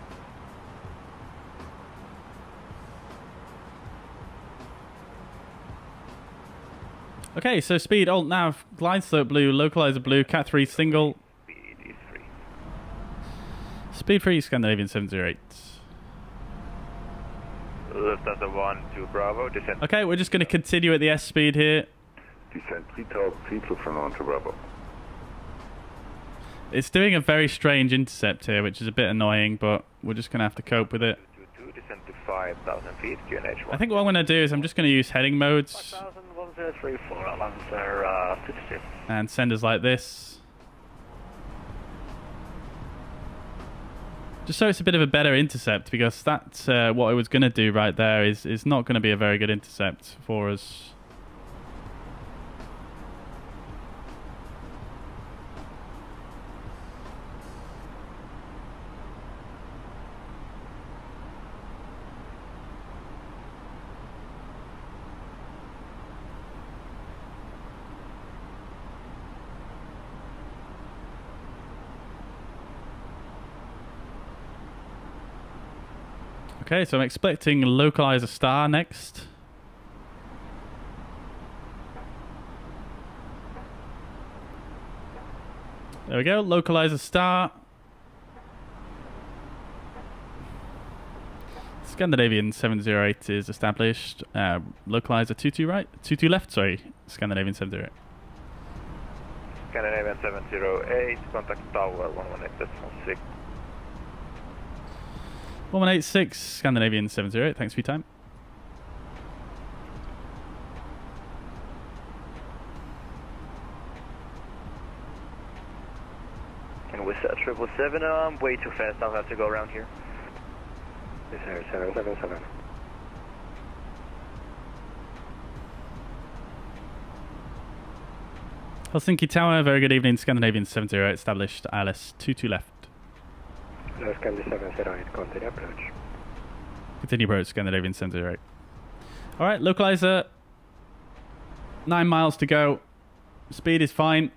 Okay, so speed, alt, nav, glide slope blue, localizer blue, cat 3 single. Speed is free. Speed 3, Scandinavian 708. Lufthansa 1 to Bravo, descend. Okay, we're just going to continue at the S speed here. Descend 3000 feet, Lufthansa to Bravo. It's doing a very strange intercept here, which is a bit annoying, but we're just going to have to cope with it. 2 descend to 5,000 feet, QNH 1. I think what I'm going to do is I'm just going to use heading modes. 5000, 1034, I'll uh, 52. and send us like this. Just so it's a bit of a better intercept because that's uh, what I was going to do right there is, is not going to be a very good intercept for us. Okay, so I'm expecting localize a star next. There we go, localize a star. Scandinavian 708 is established. Uh, localize a 22 right, 22 left, sorry. Scandinavian 708. Scandinavian 708, contact tower 118.6. 1186, Scandinavian 708, thanks for your time. And with that 777, I'm um, way too fast. I'll have to go around here. This is 777. Helsinki Tower, very good evening. Scandinavian 708 established. Alice 22 left. Hello, Scandi 708, continue approach. Continue approach, Scandinavian 708. Alright, localizer. Nine miles to go. Speed is fine.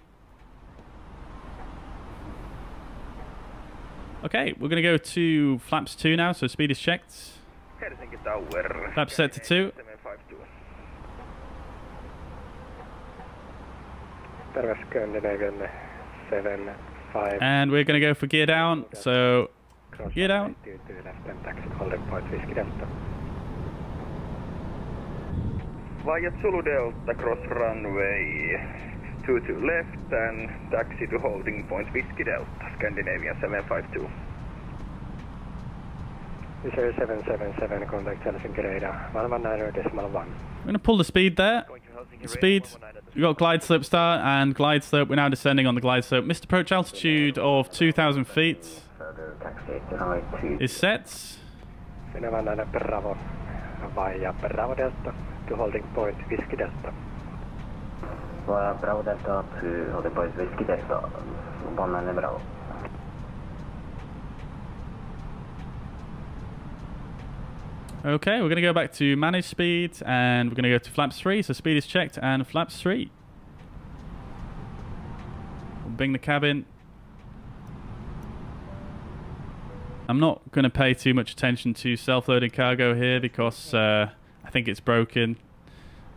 Okay, we're going to go to flaps 2 now, so speed is checked. Flaps set to 2. 752. Terve Scandinavian 75. And we're going to go for gear down, so gear down. To, to left and taxi holding point Whiskey Delta. Wyatt Zulu Delta cross runway 22 left and taxi to holding point Whiskey Delta, Scandinavian 752. This is 777, contact Helsinki radar 119.1. I'm going to pull the speed there. Speed. We've got glide slope start and glide slope. We're now descending on the glide slope. Missed approach altitude of 2,000 feet is set. Bravo via Bravo Delta to holding point Whiskey Delta. Via Bravo Delta to holding point Whiskey Delta, 19 Bravo. Okay, we're going to go back to manage speed and we're going to go to flaps 3. So speed is checked and flaps 3. We'll bring the cabin. I'm not going to pay too much attention to self-loading cargo here because uh, I think it's broken.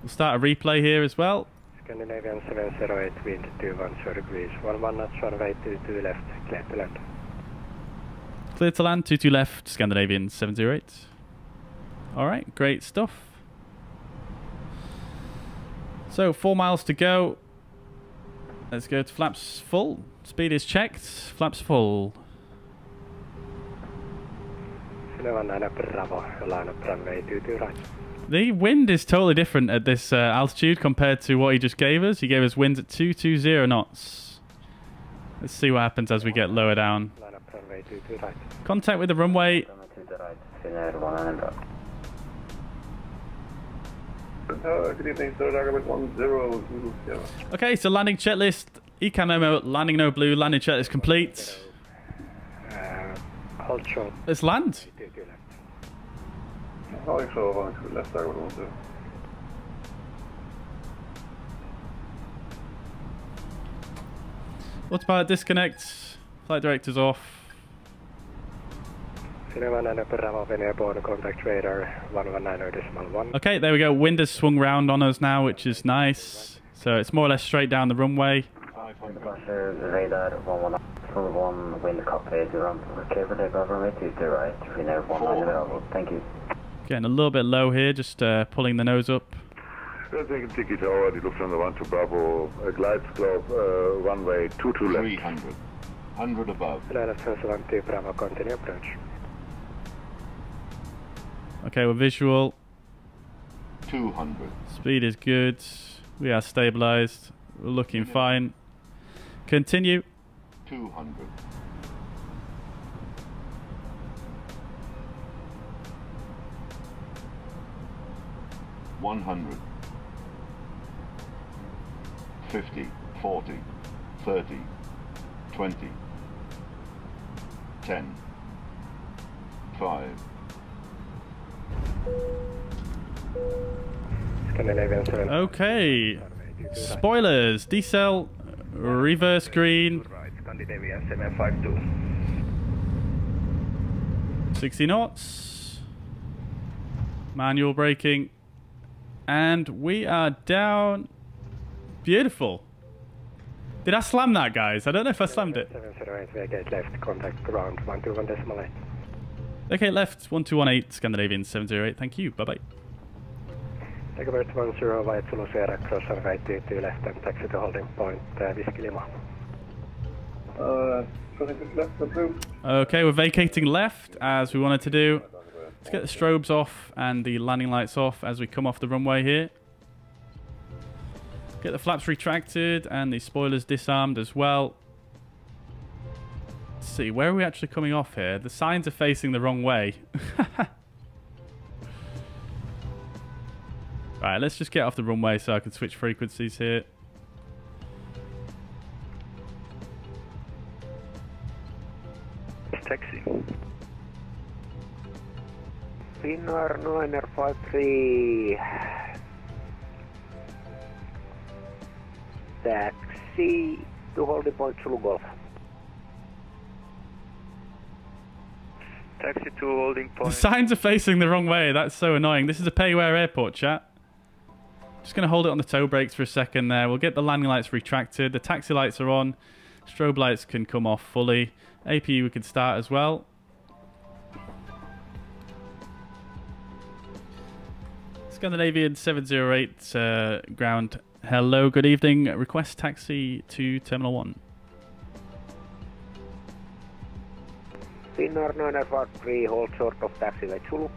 We'll start a replay here as well. Scandinavian 708, wind 210 degrees, 11 knots, runway 22 left, clear to land. Clear to land, 22 left, Scandinavian 708. Alright, great stuff. So, four miles to go. Let's go to flaps full. Speed is checked. Flaps full. Sinä Vannainen Bravo, line up runway 22 right. The wind is totally different at this uh, altitude compared to what he just gave us. He gave us winds at 220 knots. Let's see what happens as we get lower down. Line up runway 22 right. Contact with the runway. Good evening, sir. Dagobert 10 Okay, so landing checklist. ECAM memo, landing no blue, landing checklist complete. Uh, hold short. Let's land. 22 left. Holding short, holding left, Dagobert 10. Autopilot disconnect. Flight director's off. Okay, there we go. Wind has swung round on us now, which is nice. So it's more or less straight down the runway. Departure radar 11 full 1 wind copy to run clear for takeoff runway 22 right, Finnair 19 Bravo. Thank you. Getting a little bit low here, just uh, pulling the nose up. We're taking ticket over the Lufthansa 1 to Bravo, uh, glide slope, uh, runway 22 left. 300. 100 above. Line up 1 to Bravo, continue approach. Okay, we're visual. 200. Speed is good. We are stabilized. We're looking fine. Continue. 200. One hundred. Fifty, forty, thirty, twenty, ten, five, Scandinavian 7. Okay. Spoilers. Decel. Reverse green. 60 knots. Manual braking. And we are down. Beautiful. Did I slam that, guys? I don't know if I slammed it. 708, vacate left, contact ground 121 decimal 8. Okay, left 1218, Scandinavian 708. Thank you. Bye bye. Take about 10 White Zulu Sierra, cross and right to, to left and taxi to holding point, uh, Whiskey Lima. Uh, left, approved. Okay, we're vacating left as we wanted to do. Let's get the strobes off and the landing lights off as we come off the runway here. Get the flaps retracted and the spoilers disarmed as well. Let's see, where are we actually coming off here? The signs are facing the wrong way. [laughs] right, let's just get off the runway so I can switch frequencies here. Taxi. Finnair 953. Taxi to holding point Zulu Golf. Taxi to holding The signs are facing the wrong way. That's so annoying. This is a Payware airport, chat. Just going to hold it on the toe brakes for a second there. We'll get the landing lights retracted. The taxi lights are on. Strobe lights can come off fully. APU we can start as well. Scandinavian 708 uh, ground. Hello, good evening. Request taxi to Terminal 1. Finnair 953, hold short of taxiway Zulu.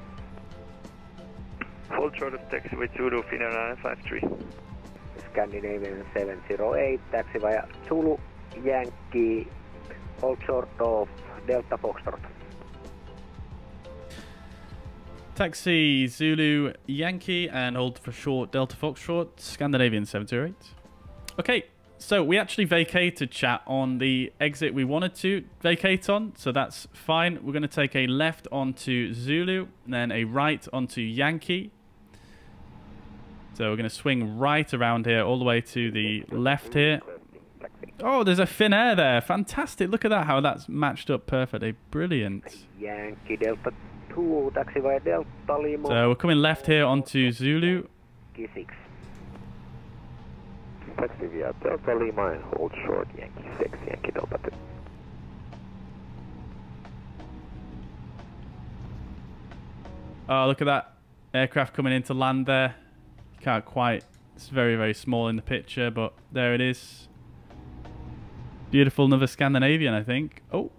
Hold short of taxiway Zulu, Finnair 953. Scandinavian 708, taxi via Zulu, Yankee, hold short of Delta Foxtrot. Taxi Zulu Yankee and hold for short Delta Foxtrot Scandinavian 708. Okay, so we actually vacated chat on the exit we wanted to vacate on, so that's fine. We're going to take a left onto Zulu, and then a right onto Yankee. So we're going to swing right around here, all the way to the left here. Oh, there's a Finnair there. Fantastic. Look at that, how that's matched up perfectly. Brilliant. Yankee Delta 2, taxi Delta Lima. So we're coming left here onto Zulu. Yankee 6. Taxi via Delta Lima and hold short Yankee 6, Yankee Delta 2. Oh, look at that aircraft coming in to land there. Can't quite. It's very, very small in the picture, but there it is. Beautiful, another Scandinavian, I think. Oh.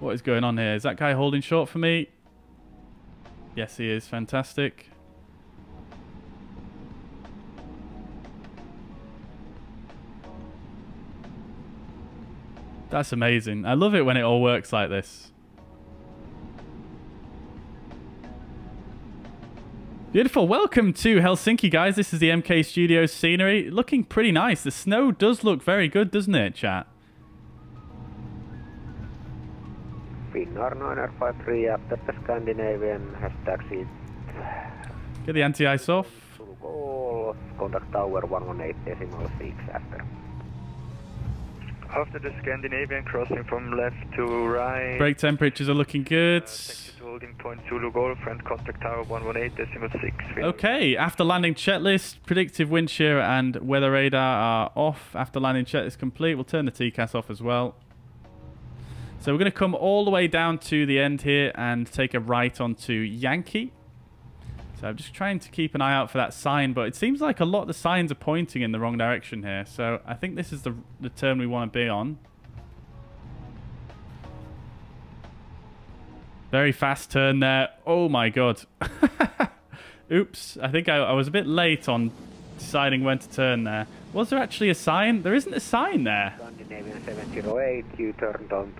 What is going on here? Is that guy holding short for me? Yes, he is. Fantastic. That's amazing. I love it when it all works like this. Beautiful. Welcome to Helsinki, guys. This is the MK Studios scenery. Looking pretty nice. The snow does look very good, doesn't it, chat? Finnair 953 after the Scandinavian has taxied Get the anti-ice off. Zulu contact tower 118 decimal 6 after. After the Scandinavian crossing from left to right. Brake temperatures are looking good. Uh, Taxi to holding point Zulu Golf and contact tower 118 decimal 6. Okay, after landing checklist, predictive wind shear and weather radar are off. After landing checklist complete, we'll turn the TCAS off as well. So we're going to come all the way down to the end here and take a right onto Yankee. So I'm just trying to keep an eye out for that sign, but it seems like a lot of the signs are pointing in the wrong direction here. So I think this is the, the turn we want to be on. Very fast turn there. Oh my god. [laughs] Oops. I think I, I was a bit late on deciding when to turn there. Was there actually a sign? There isn't a sign there. Scandinavian 708, you turned on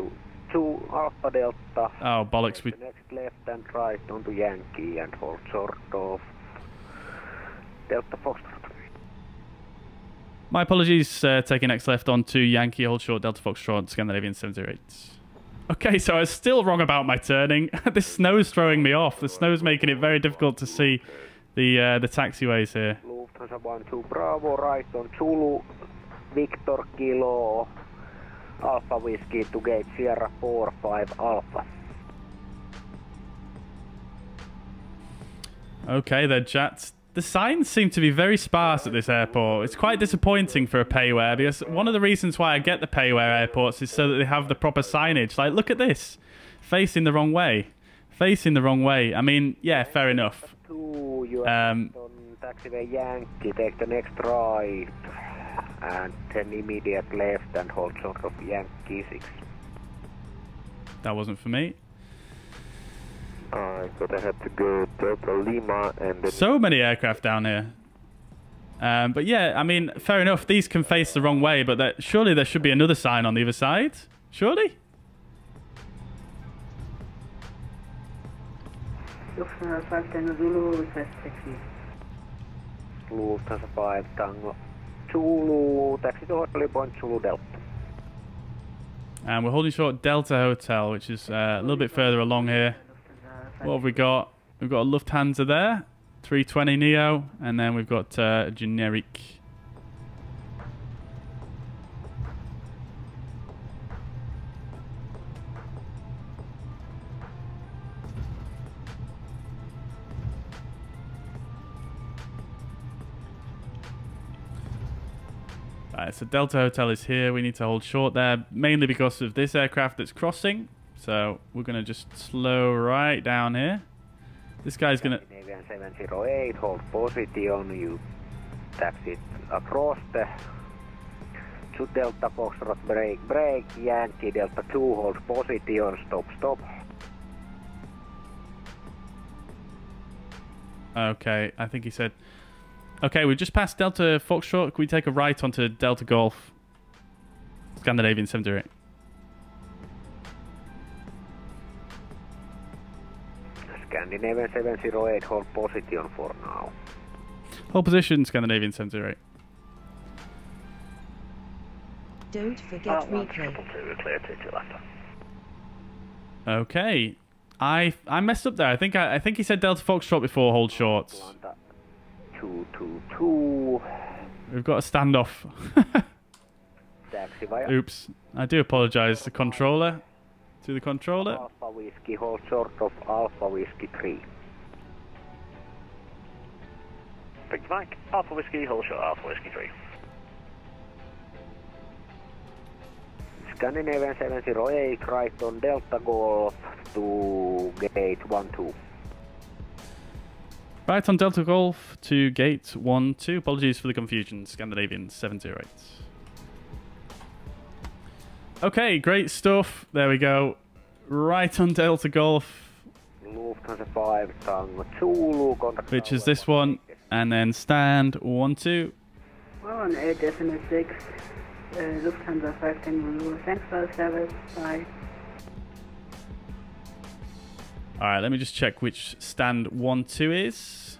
to 2 Alpha Delta. Oh, bollocks. We, next left and right onto Yankee and hold short of Delta Foxtrot. my apologies, uh, taking next left on to Yankee, hold short, Delta Foxtrot, Scandinavian 708. Okay, so I was still wrong about my turning. [laughs] this snow's throwing me off. The snow's making it very difficult to see the uh, the taxiways here. Lufthansa 1 2 Bravo, right on Zulu, Victor Kilo, Alpha Whiskey to gate Sierra 4 5 Alpha. Okay, then, chats. The signs seem to be very sparse at this airport. It's quite disappointing for a payware because one of the reasons why I get the payware airports is so that they have the proper signage. Like, look at this. Facing the wrong way. Facing the wrong way. I mean, yeah, fair enough. 2, you Um, on taxiway Yankee, take the next right and then immediate left and hold short of Yankee 6. That wasn't for me. I'm gonna have to go Delta Lima and then So many aircraft down here. Um, but yeah, I mean, fair enough. These can face the wrong way, but there, surely there should be another sign on the other side. Surely? Lufthansa 510 Zulu, request taxi. Lufthansa 5 Tango Zulu, taxi Hotel Zulu Delta. And we're holding short Delta Hotel, which is uh, a little bit further along here. What have we got? We've got a Lufthansa there, 320 Neo, and then we've got uh, a generic. Right, so Delta Hotel is here. We need to hold short there, mainly because of this aircraft that's crossing. So we're going to just slow right down here. This guy's going to... Scandinavian 708, hold position, you taxi across the to Delta Foxtrot break, break, Yankee Delta 2, hold position, stop, stop. Okay, I think he said... Okay, we've just passed Delta Foxtrot. Can we take a right onto Delta Golf? Scandinavian 708. Scandinavian 708, hold position for now. Hold position, Scandinavian 708. Don't forget ah, replay. clear. Okay. I I messed up there. I think I, I think he said Delta Foxtrot before hold short. 222, We've got a standoff. taxi via Oops. I do apologise to controller. To the controller. Alpha Whiskey, hold short of Alpha Whiskey 3. Big Mike, Alpha Whiskey, hold short, of Alpha Whiskey 3. Scandinavian 708, right on Delta Golf to gate 12. Right on Delta Golf to gate 1 2. Apologies for the confusion. Scandinavian 708. Okay, great stuff. There we go. Right on Delta Golf, Lufthansa 5, Tango Zulu, contact which is this one. And then stand 1 2. Well, on 8 decimal 6, uh, Lufthansa 510 Zulu. Thanks for the service. Bye. Alright, let me just check which stand 1 2 is.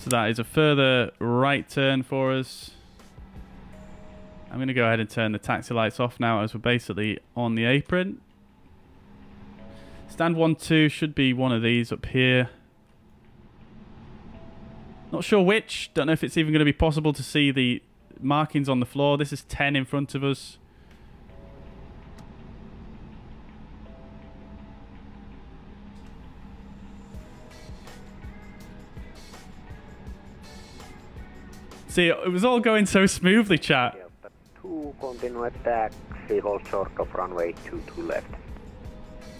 So that is a further right turn for us. I'm going to go ahead and turn the taxi lights off now as we're basically on the apron. Stand 1 2 should be one of these up here. Not sure which. Don't know if it's even going to be possible to see the markings on the floor. This is 10 in front of us. See, it was all going so smoothly, chat. 2, continue taxi, hold short of runway 22 left.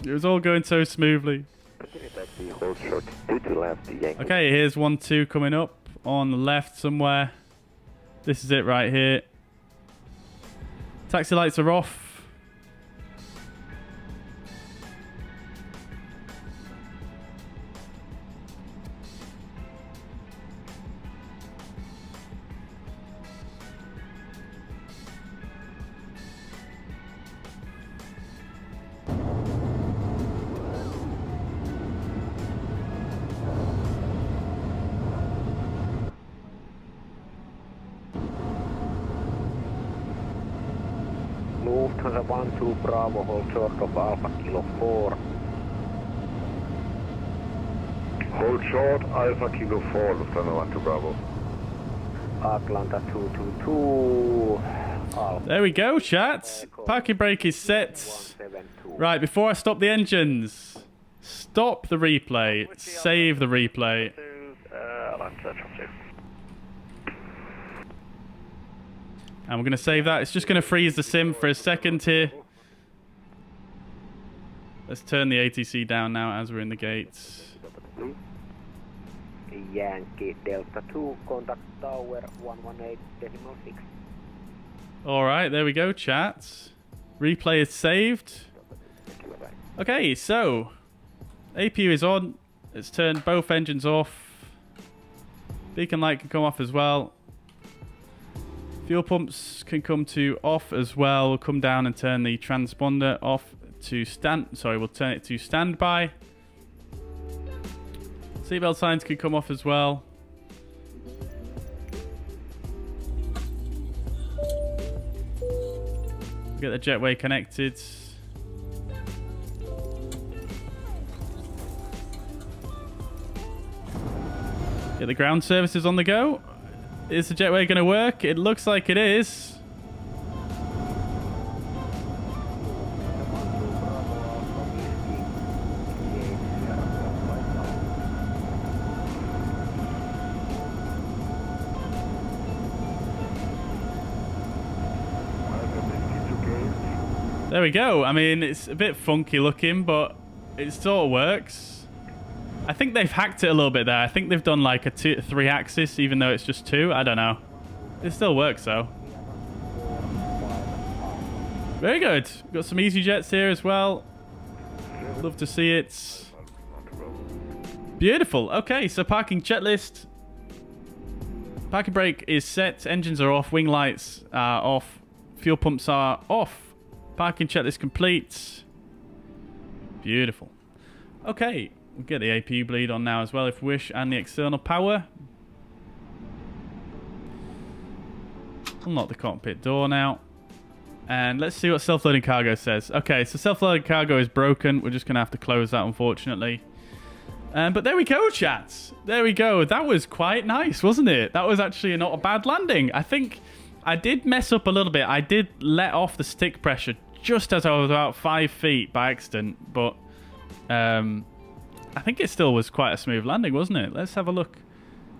It was all going so smoothly. Continue taxi, hold short, 2 to left, Yankee. Okay, here's one two coming up on the left somewhere. This is it right here. Taxi lights are off. Short of Alpha Kilo 4. Hold short, Alpha Kilo 4, Lufthansa 1 to Bravo. Atlanta 222. Alpha. There we go, chat. Parking brake is set. Right, before I stop the engines, stop the replay, save the replay. Uh, Atlanta from two. And we're going to save that. It's just going to freeze the sim for a second here. Let's turn the ATC down now as we're in the gates. Yankee Delta 2, contact tower 118.6. All right, there we go, chat. Replay is saved. Okay, so APU is on. It's turned both engines off. Beacon light can come off as well. Fuel pumps can come to off as well. We'll come down and turn the transponder off to stand. Sorry, we'll turn it to standby. Seatbelt signs can come off as well. Get the jetway connected. Get the ground services on the go. Is the jetway going to work? It looks like it is. We go. I mean, it's a bit funky looking, but it sort of works. I think they've hacked it a little bit there. I think they've done like a two, three axis, even though it's just two. I don't know. It still works though. Very good. Got some easyJets here as well. Love to see it. Beautiful. Okay, so parking checklist. Parking brake is set. Engines are off. Wing lights are off. Fuel pumps are off. Parking checklist complete. Beautiful. Okay, we'll get the APU bleed on now as well if wish, and the external power. Unlock the cockpit door now. And let's see what self-loading cargo says. Okay, so self-loading cargo is broken. We're just going to have to close that, unfortunately. Um, but there we go, chats. There we go. That was quite nice, wasn't it? That was actually not a bad landing. I think I did mess up a little bit. I did let off the stick pressure just as I was about five feet by accident. But um, I think it still was quite a smooth landing, wasn't it? Let's have a look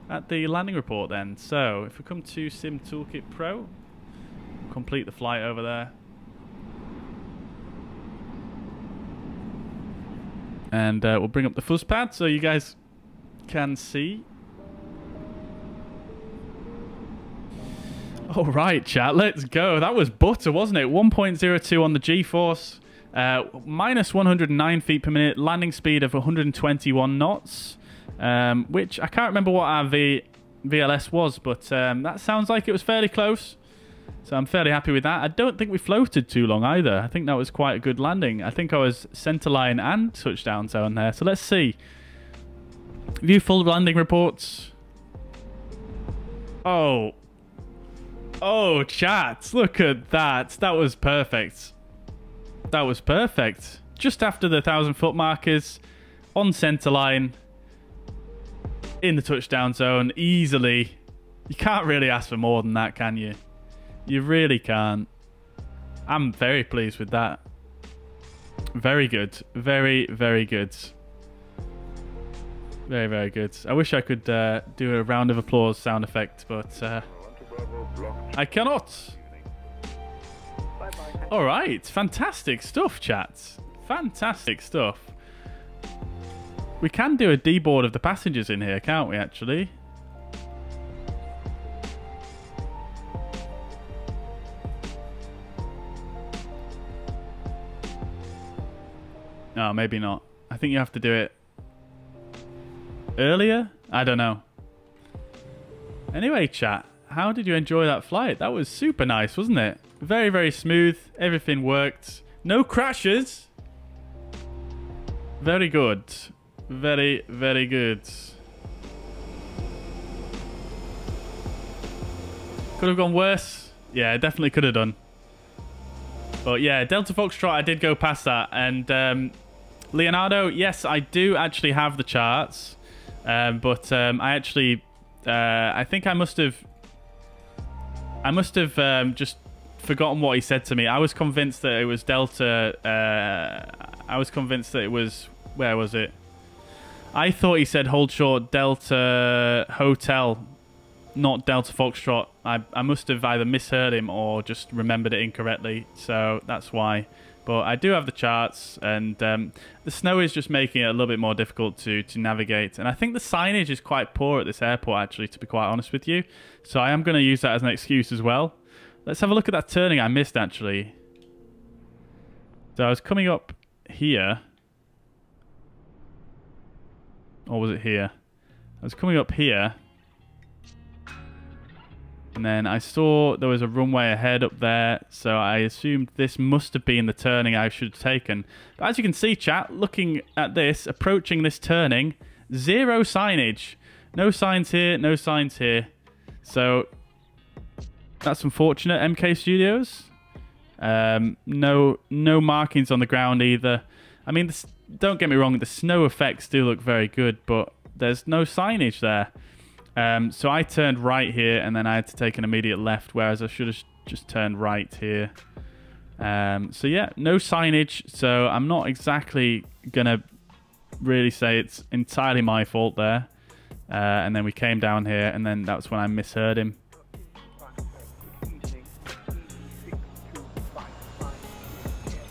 at the landing report then. So if we come to Sim Toolkit Pro, complete the flight over there. And uh, we'll bring up the fuzz pad so you guys can see. [laughs] All right, chat, let's go. That was butter, wasn't it? 1.02 on the G-force, uh, minus 109 feet per minute, landing speed of 121 knots, um, which I can't remember what our v VLS was, but um, that sounds like it was fairly close. So I'm fairly happy with that. I don't think we floated too long either. I think that was quite a good landing. I think I was centerline and touchdown zone there. So let's see. View full landing reports. Oh. Oh, chat. Look at that. That was perfect. That was perfect. Just after the 1,000 foot markers. On centre line, In the touchdown zone. Easily. You can't really ask for more than that, can you? You really can't. I'm very pleased with that. Very good. Very, very good. Very, very good. I wish I could uh, do a round of applause sound effect, but uh, I cannot. All right. Fantastic stuff, chats. Fantastic stuff. We can do a deboard of the passengers in here, can't we, actually? No, oh, maybe not. I think you have to do it earlier? I don't know. Anyway, chat how did you enjoy that flight? That was super nice, wasn't it? Very, very smooth. Everything worked. No crashes. Very good. Very, very good. Could have gone worse. Yeah, definitely could have done. But yeah, Delta Foxtrot, I did go past that. And um, Leonardo, yes, I do actually have the charts. Um, but um, I actually, uh, I think I must have, I must have um, just forgotten what he said to me. I was convinced that it was Delta. Uh, I was convinced that it was, where was it? I thought he said hold short Delta Hotel, not Delta Foxtrot. I, I must have either misheard him or just remembered it incorrectly. So that's why. But I do have the charts, and um, the snow is just making it a little bit more difficult to, to navigate. And I think the signage is quite poor at this airport, actually, to be quite honest with you. So I am going to use that as an excuse as well. Let's have a look at that turning I missed, actually. So I was coming up here. Or was it here? I was coming up here. And then I saw there was a runway ahead up there, so I assumed this must have been the turning I should have taken. But as you can see, chat, looking at this, approaching this turning, zero signage. No signs here, no signs here. So that's unfortunate, MK Studios. Um, no, no markings on the ground either. I mean, this, don't get me wrong, the snow effects do look very good, but there's no signage there. Um, so I turned right here, and then I had to take an immediate left, whereas I should have just turned right here. Um, so yeah, no signage. So I'm not exactly gonna really say it's entirely my fault there. Uh, and then we came down here, and then that's when I misheard him.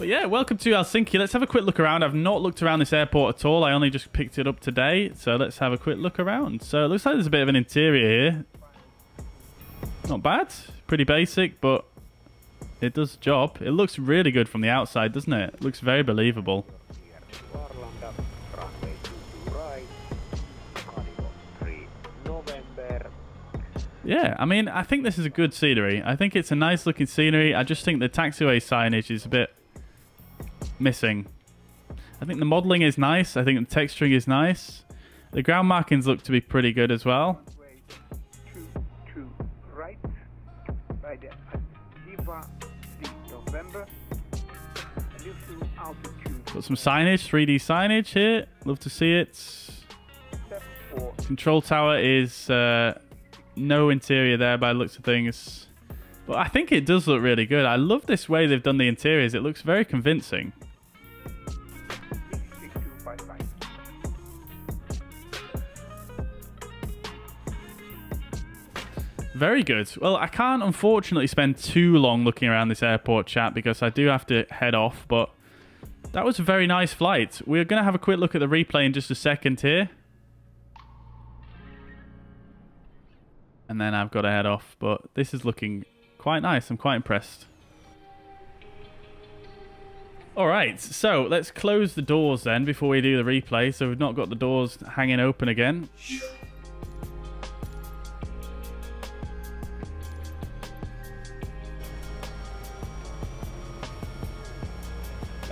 But yeah, welcome to Helsinki. Let's have a quick look around. I've not looked around this airport at all. I only just picked it up today. So let's have a quick look around. So it looks like there's a bit of an interior here. Not bad. Pretty basic, but it does the job. It looks really good from the outside, doesn't it? It looks very believable. Yeah, I mean, I think this is a good scenery. I think it's a nice looking scenery. I just think the taxiway signage is a bit missing. I think the modelling is nice. I think the texturing is nice. The ground markings look to be pretty good as well. Got some signage, 3D signage here. Love to see it. Control tower is uh, no interior there by the looks of things. But I think it does look really good. I love this way they've done the interiors. It looks very convincing. Very good. Well, I can't unfortunately spend too long looking around this airport chat because I do have to head off, but that was a very nice flight. We're going to have a quick look at the replay in just a second here. And then I've got to head off, but this is looking quite nice. I'm quite impressed. All right, so let's close the doors then before we do the replay. So we've not got the doors hanging open again.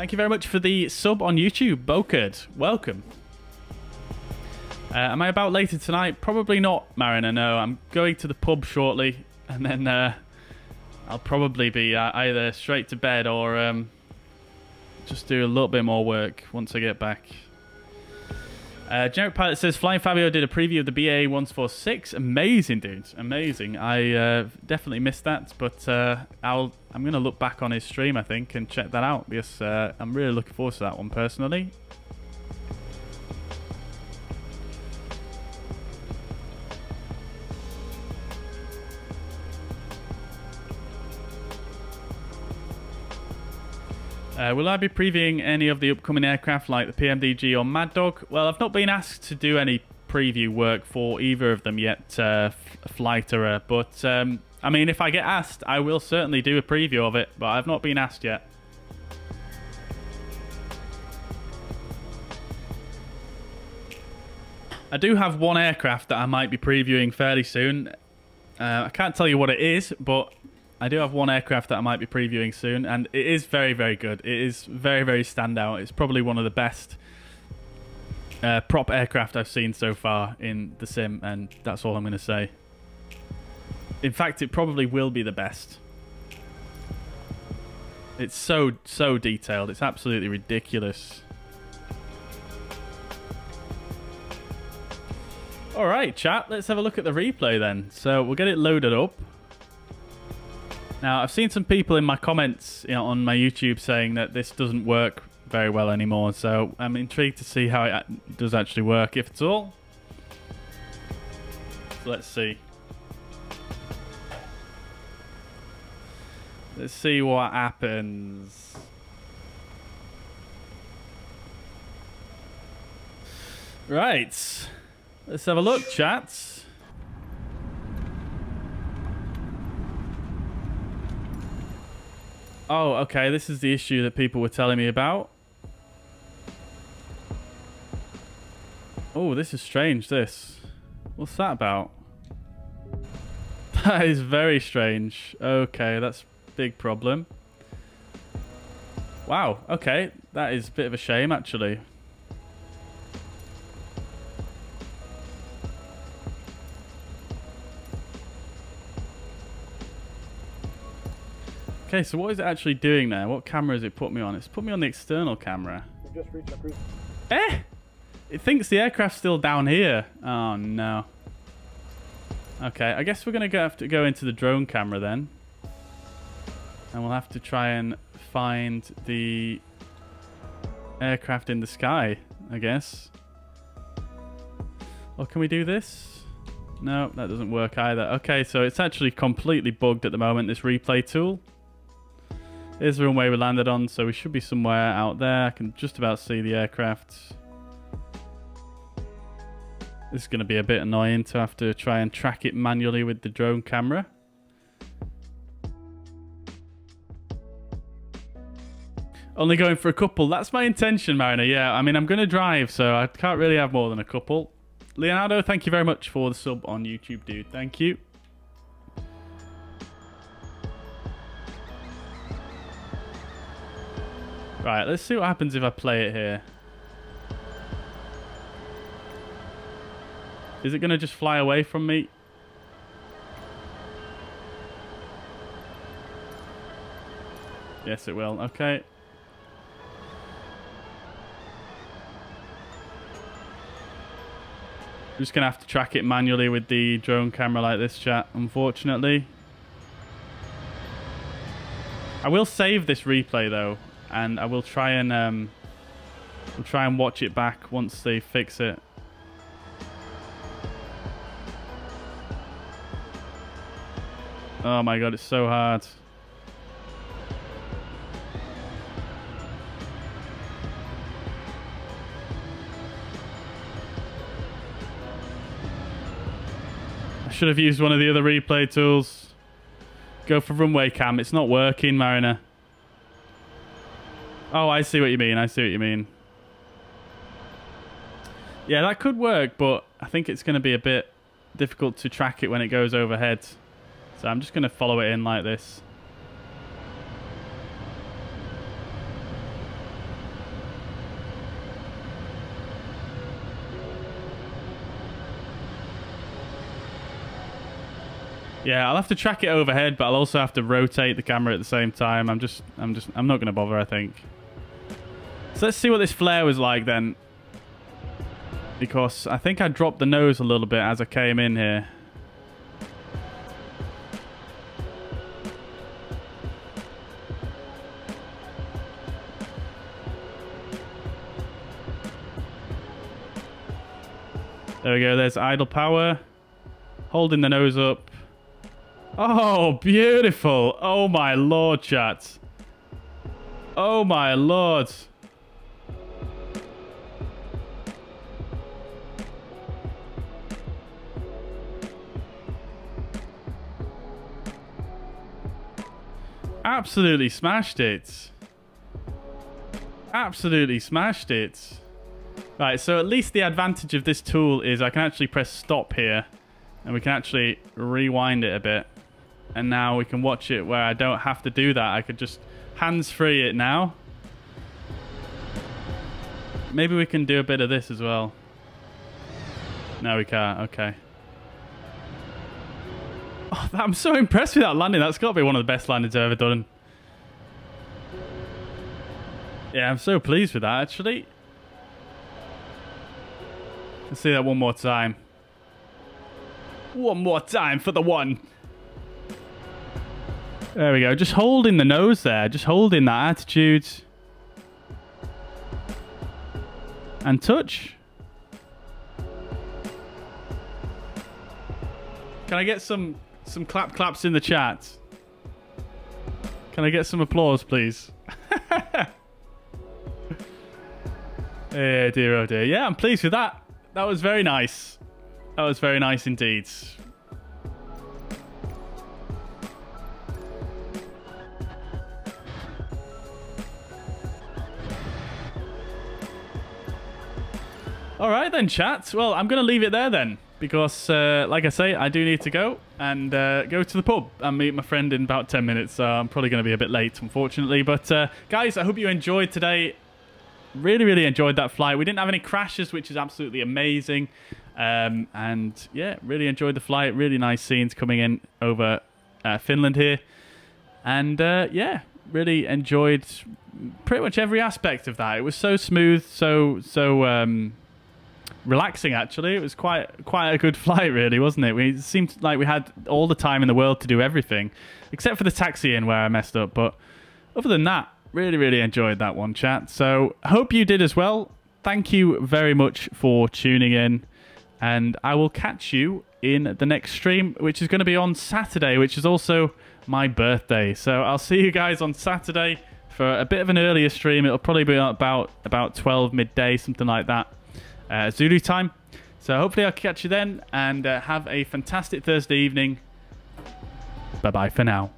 Thank you very much for the sub on YouTube, Bokerd. Welcome. Uh, am I about later tonight? Probably not, Mariner. No, I'm going to the pub shortly, and then uh, I'll probably be uh, either straight to bed or um, just do a little bit more work once I get back. Uh, Generic Pilot says Flying Fabio did a preview of the BA 146. Amazing, dude. Amazing. I uh, definitely missed that, but uh, I'll I'm gonna look back on his stream, I think, and check that out because uh, I'm really looking forward to that one personally. Uh, will I be previewing any of the upcoming aircraft like the PMDG or Mad Dog? Well, I've not been asked to do any preview work for either of them yet, uh, Flighterer, but um, I mean, if I get asked, I will certainly do a preview of it, but I've not been asked yet. I do have one aircraft that I might be previewing fairly soon. Uh, I can't tell you what it is, but I do have one aircraft that I might be previewing soon, and it is very, very good. It is very, very standout. It's probably one of the best uh, prop aircraft I've seen so far in the sim, and that's all I'm going to say. In fact, it probably will be the best. It's so, so detailed. It's absolutely ridiculous. All right, chat. Let's have a look at the replay then. So we'll get it loaded up. Now, I've seen some people in my comments you know, on my YouTube saying that this doesn't work very well anymore. So I'm intrigued to see how it does actually work, if at all. So let's see. Let's see what happens. Right. Let's have a look, chats. Oh, okay. This is the issue that people were telling me about. Oh, this is strange, this. What's that about? [laughs] That is very strange. Okay, that's big problem. Wow, okay. That is a bit of a shame, actually. Okay, so what is it actually doing there? What camera has it put me on? It's put me on the external camera. Just reached cruise. Eh? It thinks the aircraft's still down here. Oh, no. Okay, I guess we're going to have to go into the drone camera then. And we'll have to try and find the aircraft in the sky, I guess. Or can we do this? No, that doesn't work either. Okay, so it's actually completely bugged at the moment, this replay tool. Here's the runway we landed on, so we should be somewhere out there. I can just about see the aircraft. This is going to be a bit annoying to have to try and track it manually with the drone camera. Only going for a couple. That's my intention, Mariner. Yeah, I mean, I'm going to drive, so I can't really have more than a couple. Leonardo, thank you very much for the sub on YouTube, dude. Thank you. Right, let's see what happens if I play it here. Is it going to just fly away from me? Yes, it will. Okay. I'm just going to have to track it manually with the drone camera like this, chat, unfortunately. I will save this replay, though, and I will try and um, we'll try and watch it back once they fix it. Oh my god, it's so hard. I should have used one of the other replay tools. Go for runway cam. It's not working, Mariner. Oh, I see what you mean. I see what you mean. Yeah, that could work, but I think it's going to be a bit difficult to track it when it goes overhead. So I'm just going to follow it in like this. Yeah, I'll have to track it overhead, but I'll also have to rotate the camera at the same time. I'm just, I'm just, I'm not going to bother, I think. So let's see what this flare was like then. Because I think I dropped the nose a little bit as I came in here. There we go, there's idle power. Holding the nose up. Oh, beautiful. Oh my lord, chat. Oh my lord. Absolutely smashed it. Absolutely smashed it. Right, so at least the advantage of this tool is I can actually press stop here and we can actually rewind it a bit. And now we can watch it where I don't have to do that. I could just hands-free it now. Maybe we can do a bit of this as well. No, we can't. Okay. Oh, [laughs] I'm so impressed with that landing. That's got to be one of the best landings I've ever done. Yeah, I'm so pleased with that, actually. Let's see that one more time. One more time for the one. There we go. Just holding the nose there. Just holding that attitude. And touch. Can I get some some clap claps in the chat? Can I get some applause, please? [laughs] Eh, dear, oh dear. Yeah, I'm pleased with that. That was very nice. That was very nice indeed. All right then, chat. Well, I'm going to leave it there then. Because, uh, like I say, I do need to go and uh, go to the pub and meet my friend in about 10 minutes. So I'm probably going to be a bit late, unfortunately. But, uh, guys, I hope you enjoyed today. Really, really enjoyed that flight. We didn't have any crashes, which is absolutely amazing. Um, and, yeah, really enjoyed the flight. Really nice scenes coming in over uh, Finland here. And, uh, yeah, really enjoyed pretty much every aspect of that. It was so smooth, so, so... Um, relaxing actually. It was quite quite a good [laughs] flight really wasn't it? We it seemed like we had all the time in the world to do everything except for the taxi in where i messed up. But other than that really really enjoyed that one chat. So hope you did as well. Thank you very much for tuning in. And i will catch you in the next stream which is going to be on saturday which is also my birthday. So i'll see you guys on saturday for a bit of an earlier stream. It'll probably be about about 12 midday something like that uh, Zulu time. So hopefully I'll catch you then and uh, have a fantastic Thursday evening. Bye bye for now.